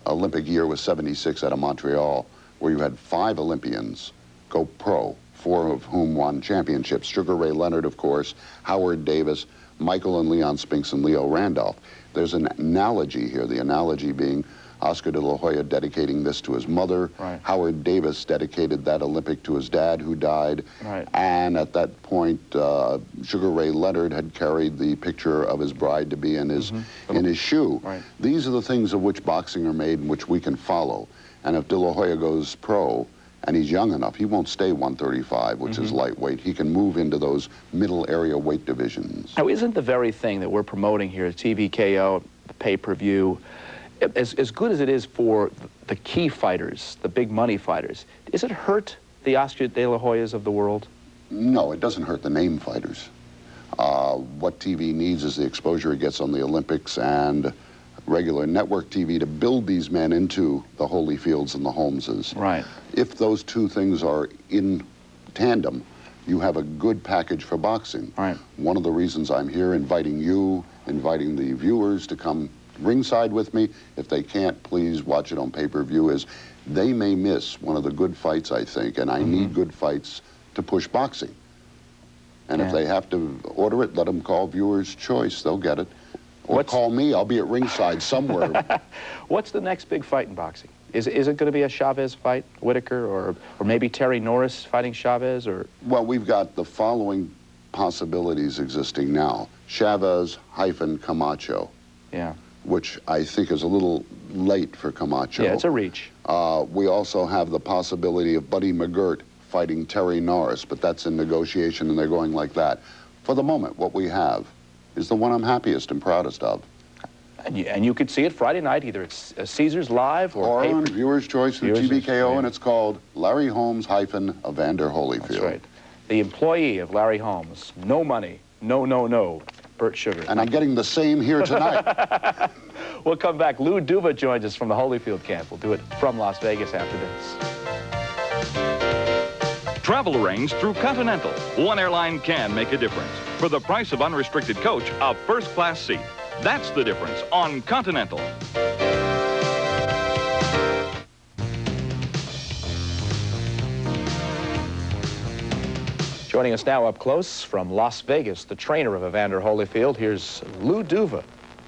Olympic year was 76 out of Montreal, where you had five Olympians go pro, four of whom won championships. Sugar Ray Leonard, of course, Howard Davis, Michael and Leon Spinks, and Leo Randolph. There's an analogy here, the analogy being Oscar de la Hoya dedicating this to his mother. Howard Davis dedicated that Olympic to his dad, who died. Right. And at that point, uh, Sugar Ray Leonard had carried the picture of his bride to be in his in his shoe. These are the things of which boxing are made and which we can follow. And if De La Hoya goes pro, and he's young enough, he won't stay 135, which is lightweight. He can move into those middle area weight divisions. Now, isn't the very thing that we're promoting here, TVKO, the pay-per-view, as, as good as it is for the key fighters, the big money fighters, does it hurt the Oscar de la Hoyas of the world? No, it doesn't hurt the name fighters. Uh, what TV needs is the exposure it gets on the Olympics and regular network TV to build these men into the Holyfields and the Holmeses. Right. If those two things are in tandem, you have a good package for boxing. Right. One of the reasons I'm here inviting you, inviting the viewers to come ringside with me, if they can't, please watch it on pay-per-view, is they may miss one of the good fights, I think, and I mm-hmm. need good fights to push boxing. And if they have to order it, let them call Viewers Choice. They'll get it. Or call me. I'll be at ringside somewhere. [laughs] What's the next big fight in boxing? Is, is it going to be a Chavez fight, Whitaker, or, or maybe Terry Norris fighting Chavez, or Well, we've got the following possibilities existing now. Chavez hyphen Camacho. Yeah. Which I think is a little late for Camacho. Yeah, it's a reach. Uh, we also have the possibility of Buddy McGirt fighting Terry Norris, but that's in negotiation and they're going like that. For the moment, what we have is the one I'm happiest and proudest of. and you, and you could see it Friday night, either it's uh, Caesars Live or, Or on Viewer's Choice through TVKO, and it's called Larry Holmes hyphen Evander Holyfield. That's right. The employee of Larry Holmes. No money. No, no, no. Bert Sugar. And I'm getting the same here tonight. [laughs] we'll come back. Lou Duva joins us from the Holyfield camp. We'll do it from Las Vegas after this. Travel arranged through Continental. One airline can make a difference. For the price of unrestricted coach, a first class seat. That's the difference on Continental. Joining us now up close from Las Vegas, the trainer of Evander Holyfield, here's Lou Duva.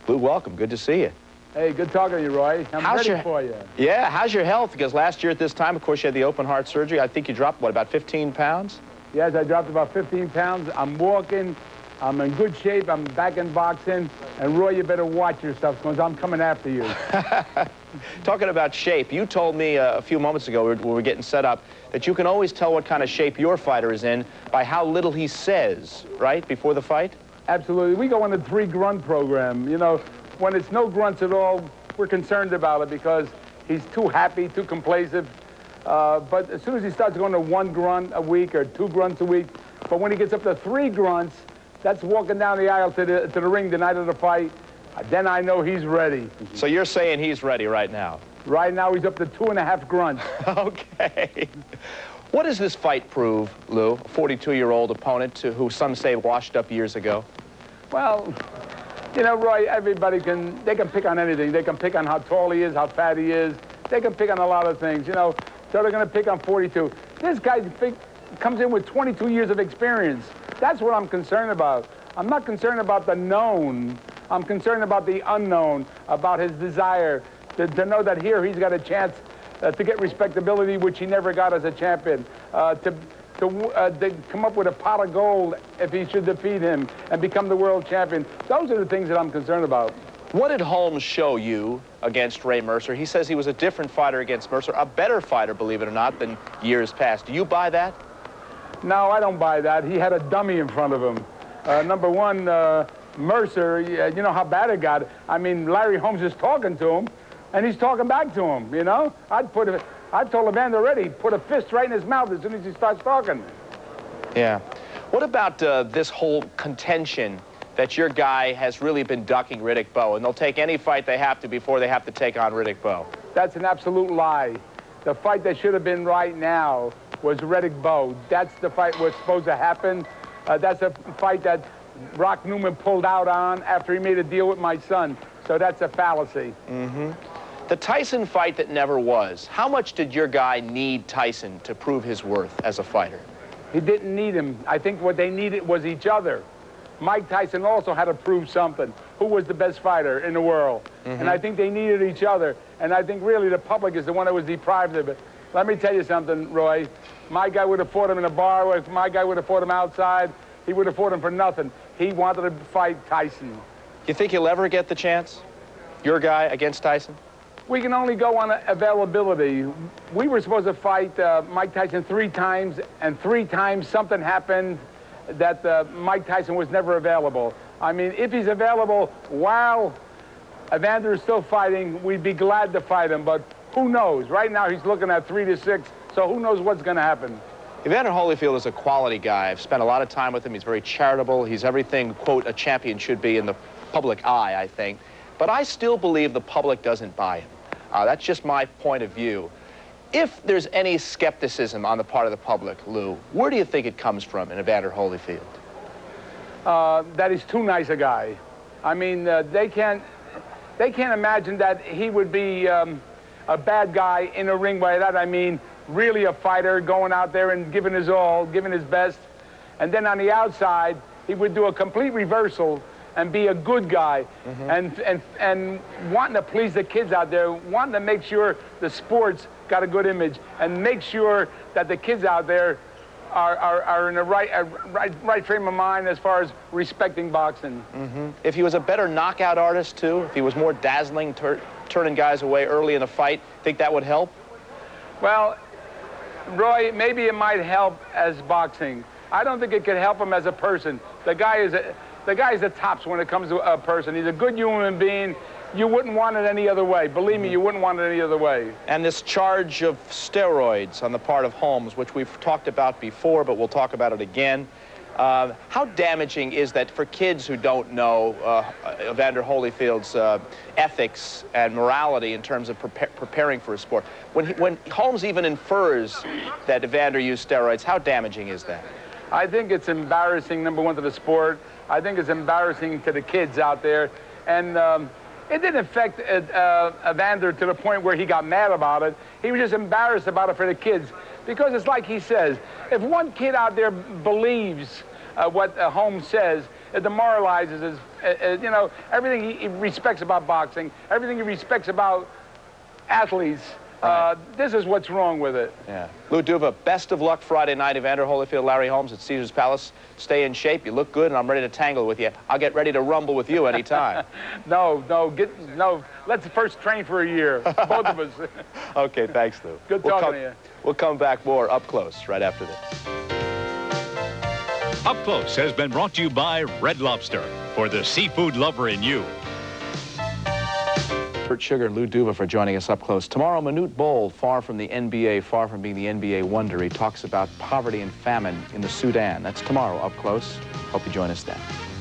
Lou, welcome. Good to see you. Hey, good talking to you, Roy. I'm How's ready your- for you. Yeah, how's your health? Because last year at this time, of course, you had the open heart surgery. I think you dropped, what, about 15 pounds? Yes, I dropped about 15 pounds. I'm walking. I'm in good shape. I'm back in boxing. And Roy, you better watch yourself because I'm coming after you. [laughs] Talking about shape, you told me uh, a few moments ago when we were getting set up that you can always tell what kind of shape your fighter is in by how little he says, right, before the fight? Absolutely. We go on the three grunt program. You know, when it's no grunts at all, we're concerned about it because he's too happy, too complacent. Uh, but as soon as he starts going to one grunt a week or two grunts a week, but when he gets up to three grunts, that's walking down the aisle to the, to the ring the night of the fight. Then I know he's ready. So you're saying he's ready right now? Right now, he's up to two and a half grunts. [laughs] okay. What does this fight prove, Lou? A 42-year-old opponent to, who some say washed up years ago. Well, you know, Roy, everybody can, they can pick on anything. They can pick on how tall he is, how fat he is. They can pick on a lot of things, you know. So they're going to pick on 42. This guy comes in with 22 years of experience. That's what I'm concerned about. I'm not concerned about the known. I'm concerned about the unknown, about his desire to, to know that here he's got a chance uh, to get respectability, which he never got as a champion, uh, to, to, uh, to come up with a pot of gold if he should defeat him and become the world champion. Those are the things that I'm concerned about. What did Holmes show you against Ray Mercer? He says he was a different fighter against Mercer, a better fighter, believe it or not, than years past. Do you buy that? No, I don't buy that. He had a dummy in front of him. Uh, number one, uh, Mercer, you know how bad it got. I mean, Larry Holmes is talking to him and he's talking back to him, you know? I'd put a, I've told Evander already, put a fist right in his mouth as soon as he starts talking. Yeah. What about uh, this whole contention that your guy has really been ducking Riddick Bowe, and they'll take any fight they have to before they have to take on Riddick Bowe? That's an absolute lie. The fight that should have been right now was Riddick Bowe. That's the fight was supposed to happen. Uh, that's a fight that Rock Newman pulled out on after he made a deal with my son. So that's a fallacy. Mm-hmm. The Tyson fight that never was, how much did your guy need Tyson to prove his worth as a fighter? He didn't need him. I think what they needed was each other. Mike Tyson also had to prove something. Who was the best fighter in the world? Mm -hmm. And I think they needed each other. And I think really the public is the one that was deprived of it. Let me tell you something, Roy. My guy would have fought him in a bar. My guy would have fought him outside. He would have fought him for nothing. He wanted to fight Tyson. You think he'll ever get the chance? Your guy against Tyson? We can only go on availability. We were supposed to fight uh, Mike Tyson three times, and three times something happened that uh, Mike Tyson was never available. I mean, if he's available while Evander is still fighting, we'd be glad to fight him, but who knows? Right now, he's looking at three to six, so who knows what's going to happen. Evander Holyfield is a quality guy. I've spent a lot of time with him. He's very charitable. He's everything, quote, a champion should be in the public eye, I think. But I still believe the public doesn't buy him. Uh, that's just my point of view. If there's any skepticism on the part of the public, Lou, where do you think it comes from in Evander Holyfield? Uh, that he's too nice a guy. I mean, uh, they can't they can't imagine that he would be um, a bad guy in a ring. By that I mean really a fighter, going out there and giving his all, giving his best, and then on the outside he would do a complete reversal and be a good guy mm -hmm. and, and, and wanting to please the kids out there, wanting to make sure the sports got a good image and make sure that the kids out there are, are, are in the right, uh, right, right frame of mind as far as respecting boxing. Mm -hmm. If he was a better knockout artist, too, if he was more dazzling, turning guys away early in a fight, think that would help? Well, Roy, maybe it might help as boxing. I don't think it could help him as a person. The guy is a, the guy's the tops when it comes to a person. He's a good human being. You wouldn't want it any other way. Believe me, you wouldn't want it any other way. And this charge of steroids on the part of Holmes, which we've talked about before, but we'll talk about it again. Uh, how damaging is that for kids who don't know uh, Evander Holyfield's uh, ethics and morality in terms of pre preparing for a sport? When, he, when Holmes even infers that Evander used steroids, how damaging is that? I think it's embarrassing, number one, to the sport. I think it's embarrassing to the kids out there. And um, it didn't affect uh, uh, Evander to the point where he got mad about it. He was just embarrassed about it for the kids. Because it's like he says, if one kid out there believes uh, what uh, Holmes says, it demoralizes his, uh, uh, you know, everything he, he respects about boxing, everything he respects about athletes, uh, this is what's wrong with it. Yeah. Lou Duva, best of luck Friday night. Evander Holyfield, Larry Holmes at Caesar's Palace. Stay in shape. You look good, and I'm ready to tangle with you. I'll get ready to rumble with you anytime. [laughs] no, no, get no. Let's first train for a year, [laughs] both of us. okay, thanks, Lou. Good we'll talking come, to you. We'll come back more up close right after this. Up Close has been brought to you by Red Lobster for the seafood lover in you. Bert Sugar, Lou Duva for joining us up close. Tomorrow, Manute Bol, far from the NBA, far from being the NBA wonder, he talks about poverty and famine in the Sudan. That's tomorrow up close. Hope you join us then.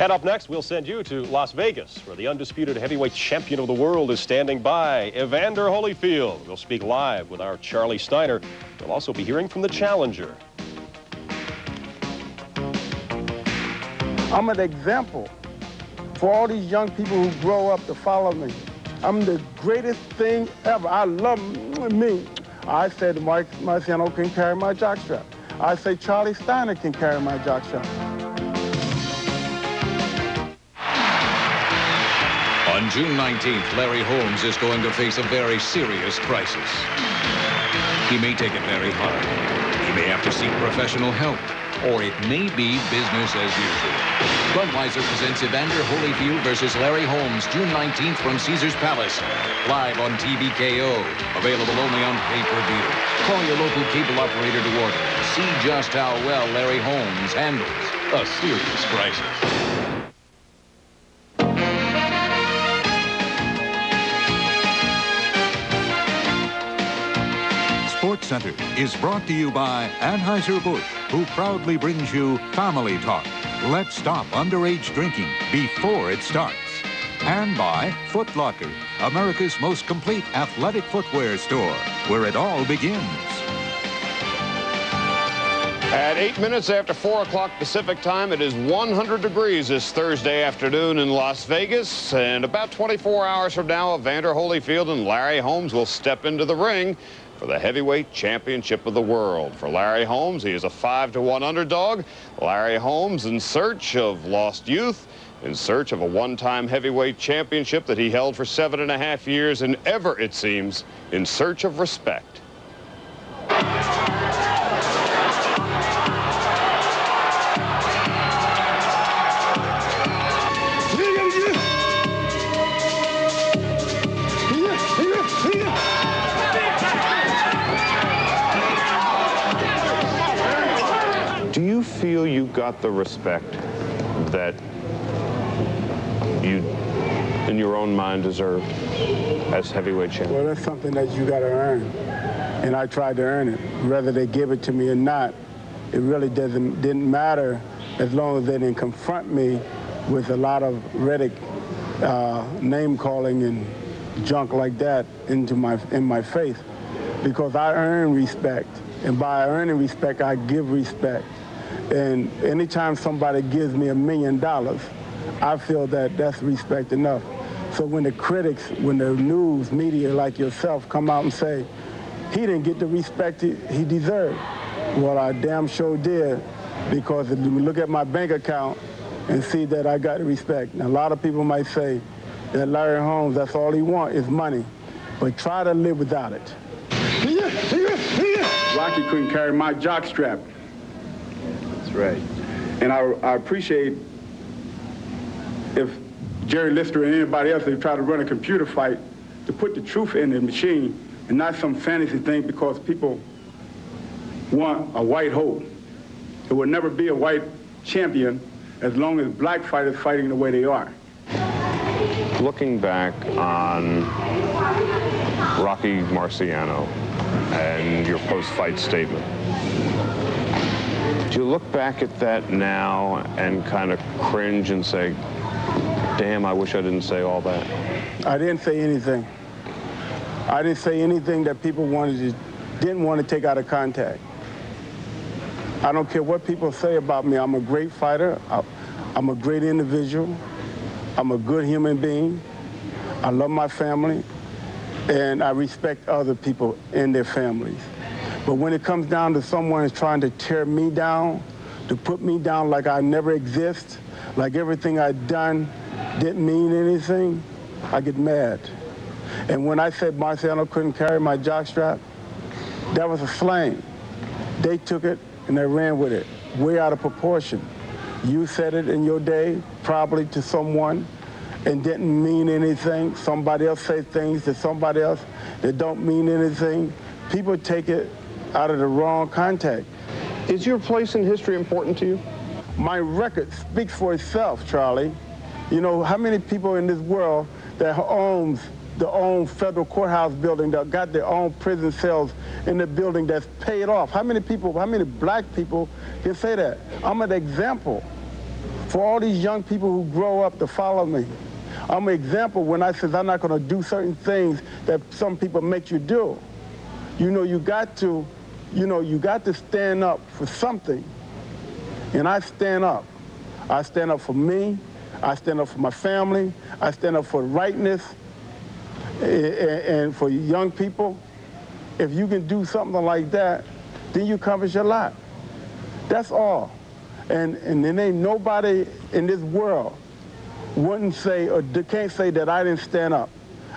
And up next, we'll send you to Las Vegas, where the undisputed heavyweight champion of the world is standing by, Evander Holyfield. We'll speak live with our Charlie Steiner. We'll also be hearing from the challenger. I'm an example for all these young people who grow up to follow me. I'm the greatest thing ever. I love me. I said Mike Marciano can carry my jockstrap. I say Charlie Steiner can carry my jockstrap. On June 19th, Larry Holmes is going to face a very serious crisis. He may take it very hard. He may have to seek professional help or it may be business as usual. Budweiser presents Evander Holyfield versus Larry Holmes, June 19th from Caesars Palace. Live on TVKO. Available only on pay-per-view. Call your local cable operator to order. See just how well Larry Holmes handles a serious crisis. Center is brought to you by Anheuser-Busch, who proudly brings you Family Talk. Let's stop underage drinking before it starts. And by Foot Locker, America's most complete athletic footwear store, where it all begins. At 8 minutes after 4 o'clock Pacific time, it is 100 degrees this Thursday afternoon in Las Vegas. And about 24 hours from now, Evander Holyfield and Larry Holmes will step into the ring for the heavyweight championship of the world. For Larry Holmes, he is a 5 to 1 underdog. Larry Holmes in search of lost youth, in search of a one-time heavyweight championship that he held for seven and a half years, and ever, it seems, in search of respect. Feel you got the respect that you, in your own mind, deserve as heavyweight champion? Well, that's something that you got to earn, and I tried to earn it. Whether they give it to me or not, it really doesn't didn't matter as long as they didn't confront me with a lot of Riddick uh, name calling and junk like that into my in my face, because I earn respect, and by earning respect, I give respect. And anytime somebody gives me a million dollars, I feel that that's respect enough. So when the critics, when the news media like yourself come out and say, he didn't get the respect he, deserved, well, I damn sure did because if you look at my bank account and see that I got respect. Now, a lot of people might say that Larry Holmes, that's all he wants is money, but try to live without it. Rocky couldn't carry my jock strap. Right. And I, I appreciate if Jerry Lister and anybody else, they try to run a computer fight to put the truth in the machine and not some fantasy thing because people want a white hope. There will never be a white champion as long as black fighters fighting the way they are. Looking back on Rocky Marciano and your post-fight statement, you look back at that now and kind of cringe and say, damn, I wish I didn't say all that? I didn't say anything. I didn't say anything that people wanted to, didn't want to take out of contact. I don't care what people say about me. I'm a great fighter. I'm a great individual. I'm a good human being. I love my family. And I respect other people and their families. But when it comes down to someone is trying to tear me down, to put me down like I never exist, like everything I've done didn't mean anything, I get mad. And when I said Marciano couldn't carry my jockstrap, that was a slang. They took it and they ran with it, way out of proportion. You said it in your day, probably to someone, and didn't mean anything. Somebody else said things to somebody else that don't mean anything. People take it out of the wrong contact. Is your place in history important to you? My record speaks for itself, Charlie. You know, how many people in this world that owns the own federal courthouse building that got their own prison cells in the building that's paid off? How many people, how many black people can say that? I'm an example for all these young people who grow up to follow me. I'm an example when I says I'm not going to do certain things that some people make you do. You know, you got to, you know, you got to stand up for something. And I stand up. I stand up for me. I stand up for my family. I stand up for rightness and for young people. If you can do something like that, then you accomplish a lot. That's all. And, and then ain't nobody in this world wouldn't say or can't say that I didn't stand up.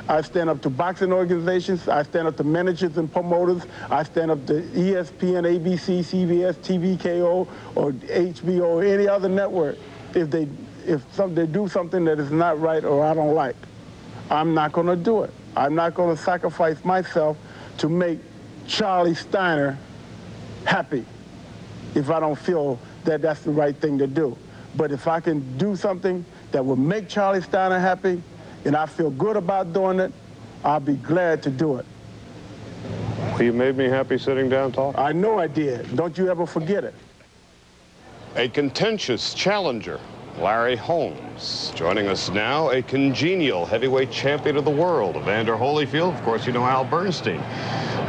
I stand up to boxing organizations. I stand up to managers and promoters. I stand up to ESPN, ABC, CBS, TVKO, or HBO, or any other network. If they if some, they do something that is not right or I don't like, I'm not going to do it. I'm not going to sacrifice myself to make Charlie Steiner happy if I don't feel that that's the right thing to do. But if I can do something that will make Charlie Steiner happy and I feel good about doing it, I'll be glad to do it. You made me happy sitting down talking. I know I did. Don't you ever forget it. A contentious challenger Larry Holmes. Joining us now, a congenial heavyweight champion of the world, Evander Holyfield. Of course, you know Al Bernstein.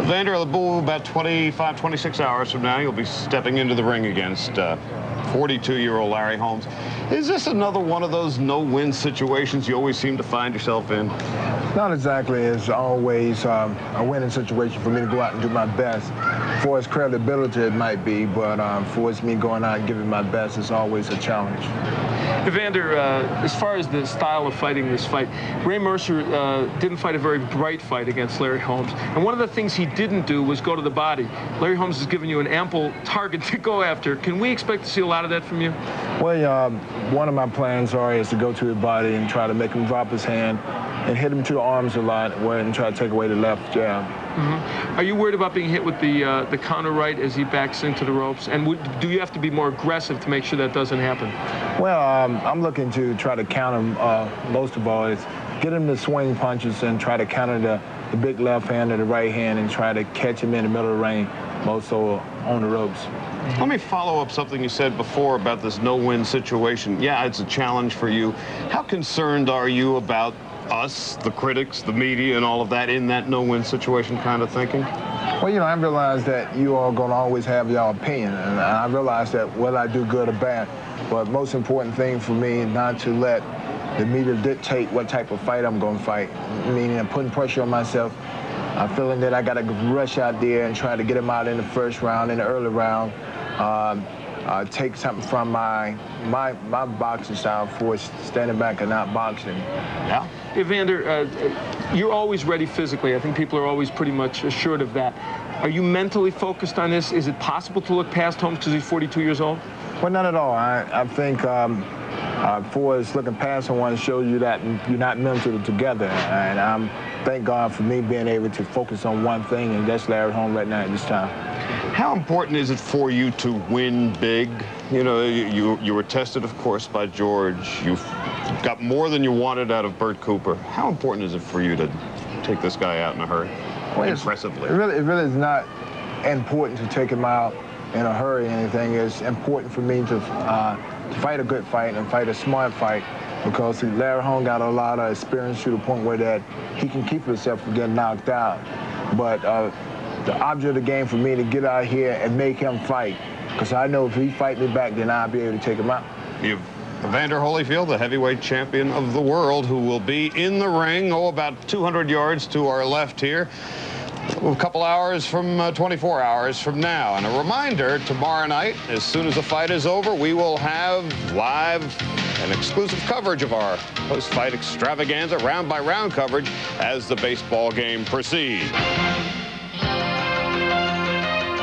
Evander, about 25, 26 hours from now, you'll be stepping into the ring against uh, 42-year-old uh, Larry Holmes. Is this another one of those no-win situations you always seem to find yourself in? Not exactly. It's always um, a winning situation for me to go out and do my best. For its credibility, it might be, but um, for it's me going out and giving my best, it's always a challenge. Evander, uh, as far as the style of fighting this fight, Ray Mercer uh, didn't fight a very bright fight against Larry Holmes. And one of the things he didn't do was go to the body. Larry Holmes has given you an ample [laughs] target to go after. Can we expect to see a lot of that from you? Well, um, one of my plans are is to go to his body and try to make him drop his hand and hit him to the arms a lot and try to take away the left jab. Mm -hmm. Are you worried about being hit with the uh, the counter right as he backs into the ropes? And would, do you have to be more aggressive to make sure that doesn't happen? Well, um, I'm looking to try to counter him uh, most of all. Is get him to swing punches and try to counter the, the big left hand or the right hand and try to catch him in the middle of the ring, most so on the ropes. Let me follow up something you said before about this no-win situation. Yeah, it's a challenge for you. How concerned are you about us, the critics, the media, and all of that in that no-win situation kind of thinking? Well, you know, I realize that you are going to always have your opinion, and I realize that whether I do good or bad, but most important thing for me not to let the media dictate what type of fight I'm going to fight, meaning I'm putting pressure on myself. I'm feeling that I got to rush out there and try to get him out in the first round, in the early round, um, uh, take something from my my my boxing style for standing back and not boxing. Yeah. Evander, uh, you're always ready physically. I think people are always pretty much assured of that. Are you mentally focused on this? Is it possible to look past Holmes because he's 42 years old? Well, not at all. I, I think um, uh, for us looking past someone shows you that you're not mentally together. And I'm thank God for me being able to focus on one thing, and that's Larry Holmes right now at this time. How important is it for you to win big? You know, you, you were tested, of course, by George. You've got more than you wanted out of Bert Cooper. How important is it for you to take this guy out in a hurry? Well, Impressively. It really, it really is not important to take him out in a hurry or anything. It's important for me to, uh, to fight a good fight and fight a smart fight because see, Larry Holmes got a lot of experience to the point where that he can keep himself from getting knocked out. But uh, the object of the game for me to get out here and make him fight. Because I know if he fight me back, then I'll be able to take him out. You've Evander Holyfield, the heavyweight champion of the world, who will be in the ring, oh, about 200 yards to our left here a couple hours from uh, 24 hours from now. And a reminder, tomorrow night, as soon as the fight is over, we will have live and exclusive coverage of our post-fight extravaganza, round-by-round -round coverage as the baseball game proceeds.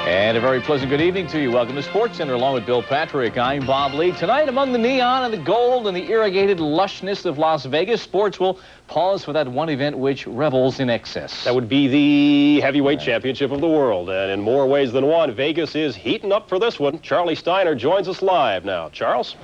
And a very pleasant good evening to you. Welcome to Sports Center along with Bill Patrick. I'm Bob Ley. Tonight, among the neon and the gold and the irrigated lushness of Las Vegas, sports will pause for that one event which revels in excess. That would be the heavyweight championship of the world. And in more ways than one, Vegas is heating up for this one. Charlie Steiner joins us live now. Charles?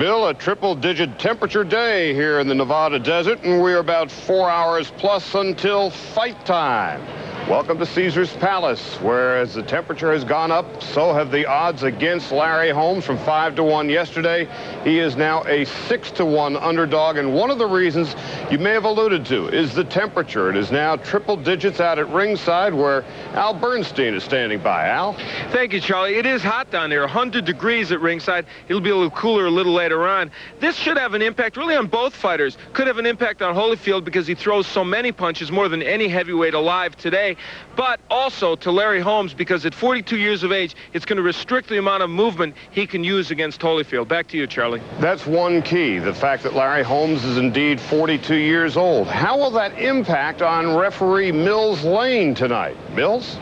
Bill, a triple-digit temperature day here in the Nevada desert, and we're about four hours plus until fight time. Welcome to Caesar's Palace, where as the temperature has gone up, so have the odds against Larry Holmes from 5 to 1 yesterday. He is now a 6 to 1 underdog, and one of the reasons you may have alluded to is the temperature. It is now triple digits out at ringside, where Al Bernstein is standing by. Al? Thank you, Charlie. It is hot down there, 100 degrees at ringside. It'll be a little cooler a little later on. This should have an impact really on both fighters. Could have an impact on Holyfield because he throws so many punches, more than any heavyweight alive today but also to Larry Holmes because at 42 years of age, it's going to restrict the amount of movement he can use against Holyfield. Back to you, Charlie. That's one key, the fact that Larry Holmes is indeed 42 years old. How will that impact on referee Mills Lane tonight? Mills?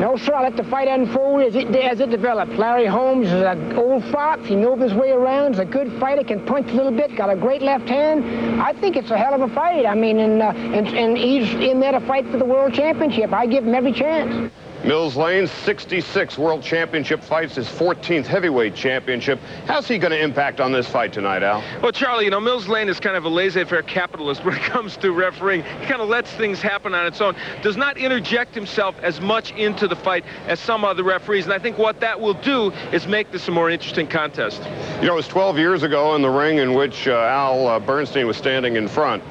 No, sir. I let the fight unfold as it, as it develops. Larry Holmes is an old fox. He knows his way around. He's a good fighter, can punch a little bit, got a great left hand. I think it's a hell of a fight. I mean, and, uh, and, and he's in there to fight for the world championship. I give him every chance. Mills Lane's 66 World Championship fights, his 14th heavyweight championship. How's he going to impact on this fight tonight, Al? Well, Charlie, you know, Mills Lane is kind of a laissez-faire capitalist [laughs] when it comes to refereeing. He kind of lets things happen on its own, does not interject himself as much into the fight as some other referees. And I think what that will do is make this a more interesting contest. You know, it was 12 years ago in the ring in which uh, Al uh, Bernstein was standing in front.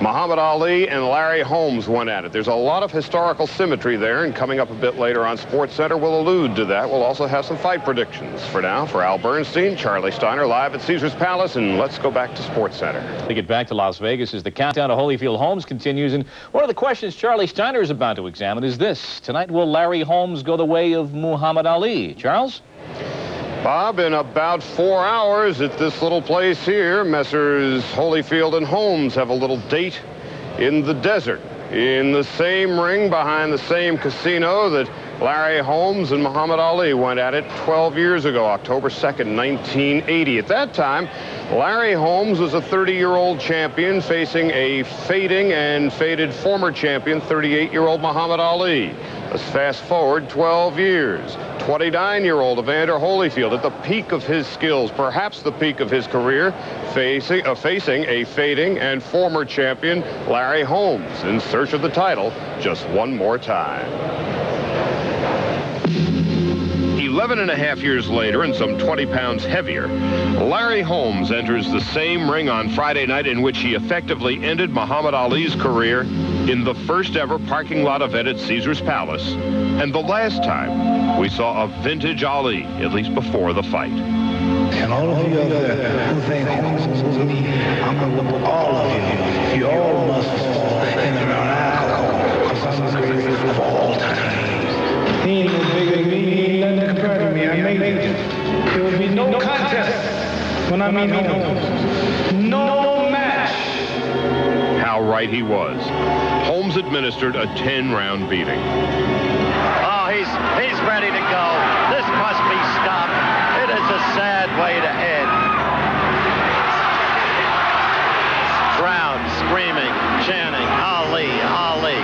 Muhammad Ali and Larry Holmes went at it. There's a lot of historical symmetry there, and coming up a bit later on Sports Center, we'll allude to that. We'll also have some fight predictions. For now, for Al Bernstein, Charlie Steiner live at Caesars Palace, and let's go back to Sports Center. We get back to Las Vegas as the countdown to Holyfield Holmes continues, and one of the questions Charlie Steiner is about to examine is this. Tonight, will Larry Holmes go the way of Muhammad Ali? Charles? Bob, in about four hours at this little place here, Messrs. Holyfield and Holmes have a little date in the desert, in the same ring behind the same casino that Larry Holmes and Muhammad Ali went at it 12 years ago, October 2nd, 1980. At that time, Larry Holmes was a 30-year-old champion facing a fading and faded former champion, 38-year-old Muhammad Ali. Let's fast forward 12 years. 29-year-old Evander Holyfield at the peak of his skills, perhaps the peak of his career, facing, uh, facing a fading and former champion Larry Holmes in search of the title just one more time. 11 and a half years later and some 20 pounds heavier, Larry Holmes enters the same ring on Friday night in which he effectively ended Muhammad Ali's career in the first ever parking lot event at Caesar's Palace, and the last time we saw a vintage Ali, at least before the fight. And all of you out there who think Holmes will me, I'm going to whoop all of you. You all must fall in the because I'm the greatest of all time. I made it. There will be no contest when I meet Holmes. No match. How right he was. Holmes administered a 10-round beating. Oh, he's he's ready to go. This must be stopped. It is a sad way to end. Crowd screaming, chanting, Ali, Ali.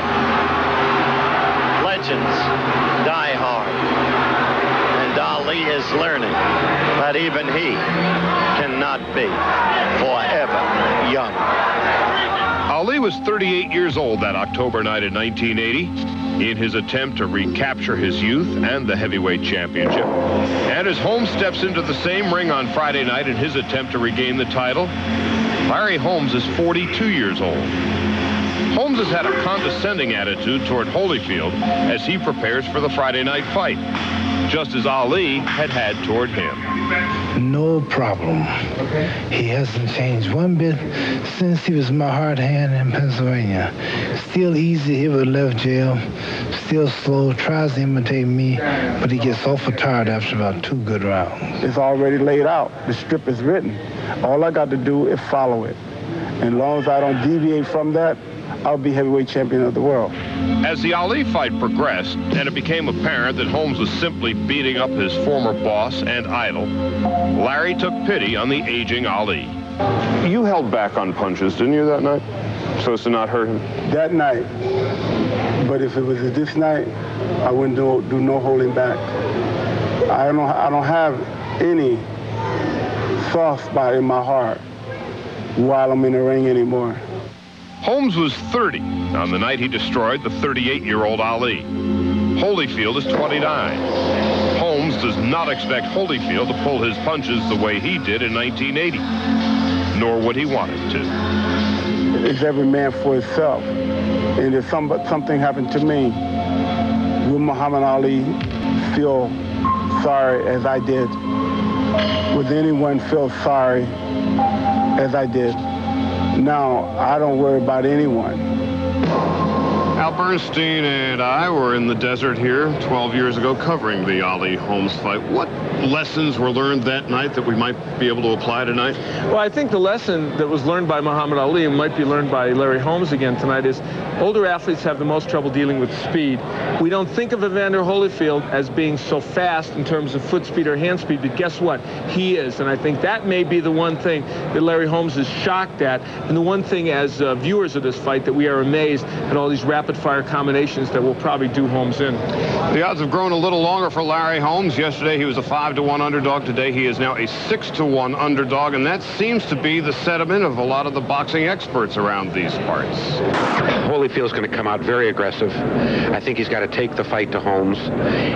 Legends die hard. And Ali is learning that even he cannot be forever young. Ali was 38 years old that October night in 1980 in his attempt to recapture his youth and the heavyweight championship. And as Holmes steps into the same ring on Friday night in his attempt to regain the title, Larry Holmes is 42 years old. Holmes has had a condescending attitude toward Holyfield as he prepares for the Friday night fight, just as Ali had had toward him. No problem. He hasn't changed one bit since he was my hard hand in Pennsylvania. Still easy he would left jail. Still slow, tries to imitate me, but he gets awful tired after about two good rounds. It's already laid out. The script is written. All I got to do is follow it. And as long as I don't deviate from that, I'll be heavyweight champion of the world. As the Ali fight progressed, and it became apparent that Holmes was simply beating up his former boss and idol, Larry took pity on the aging Ali. You held back on punches, didn't you, that night? So as to not hurt him? That night. But if it was this night, I wouldn't do, do no holding back. I don't, I don't have any soft spot in my heart while I'm in the ring anymore. Holmes was 30 on the night he destroyed the 38-year-old Ali. Holyfield is 29. Holmes does not expect Holyfield to pull his punches the way he did in 1980, nor would he want him to. It's every man for himself. And if some, something happened to me, will Muhammad Ali feel sorry as I did? Would anyone feel sorry as I did? Now, I don't worry about anyone. Al Bernstein and I were in the desert here 12 years ago covering the Ali Holmes fight. What lessons were learned that night that we might be able to apply tonight? Well, I think the lesson that was learned by Muhammad Ali and might be learned by Larry Holmes again tonight is older athletes have the most trouble dealing with speed. We don't think of Evander Holyfield as being so fast in terms of foot speed or hand speed, but guess what? He is, and I think that may be the one thing that Larry Holmes is shocked at, and the one thing as uh, viewers of this fight that we are amazed at all these rapid fire combinations that will probably do Holmes in. The odds have grown a little longer for Larry Holmes. Yesterday he was a 5 to 1 underdog. Today he is now a 6 to 1 underdog, and that seems to be the sentiment of a lot of the boxing experts around these parts. Holyfield's going to come out very aggressive. I think he's got to take the fight to Holmes.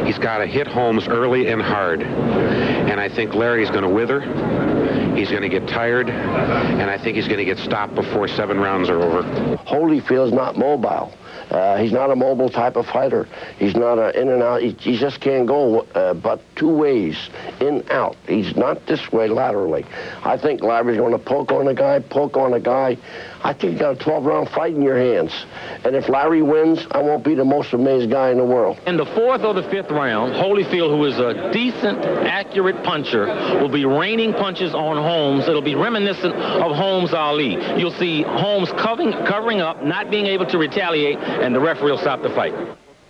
He's got to hit Holmes early and hard. And I think Larry's going to wither. He's going to get tired, and I think he's going to get stopped before seven rounds are over. Holyfield's not mobile. Uh, he's not a mobile type of fighter. He's not a in and out. He, he just can't go uh, but two ways, in out. He's not this way laterally. I think Larry's going to poke on a guy, poke on a guy. I think you got a 12-round fight in your hands. And if Larry wins, I won't be the most amazed guy in the world. In the fourth or the fifth round, Holyfield, who is a decent, accurate puncher, will be raining punches on Holmes. It'll be reminiscent of Holmes Ali. You'll see Holmes covering, covering up, not being able to retaliate, and the referee will stop the fight.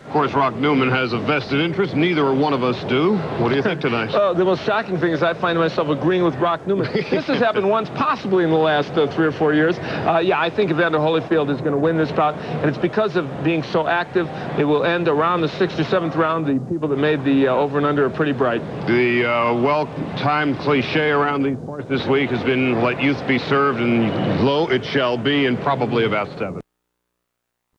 Of course, Rock Newman has a vested interest. Neither one of us do. What do you think tonight? Well, the most shocking thing is I find myself agreeing with Rock Newman. this has happened once, possibly in the last uh, three or four years. Uh, yeah, I think Evander Holyfield is going to win this bout, and it's because of being so active. It will end around the sixth or seventh round. The people that made the uh, over and under are pretty bright. The uh, well-timed cliche around these parts this week has been let youth be served, and lo, it shall be and probably about seven.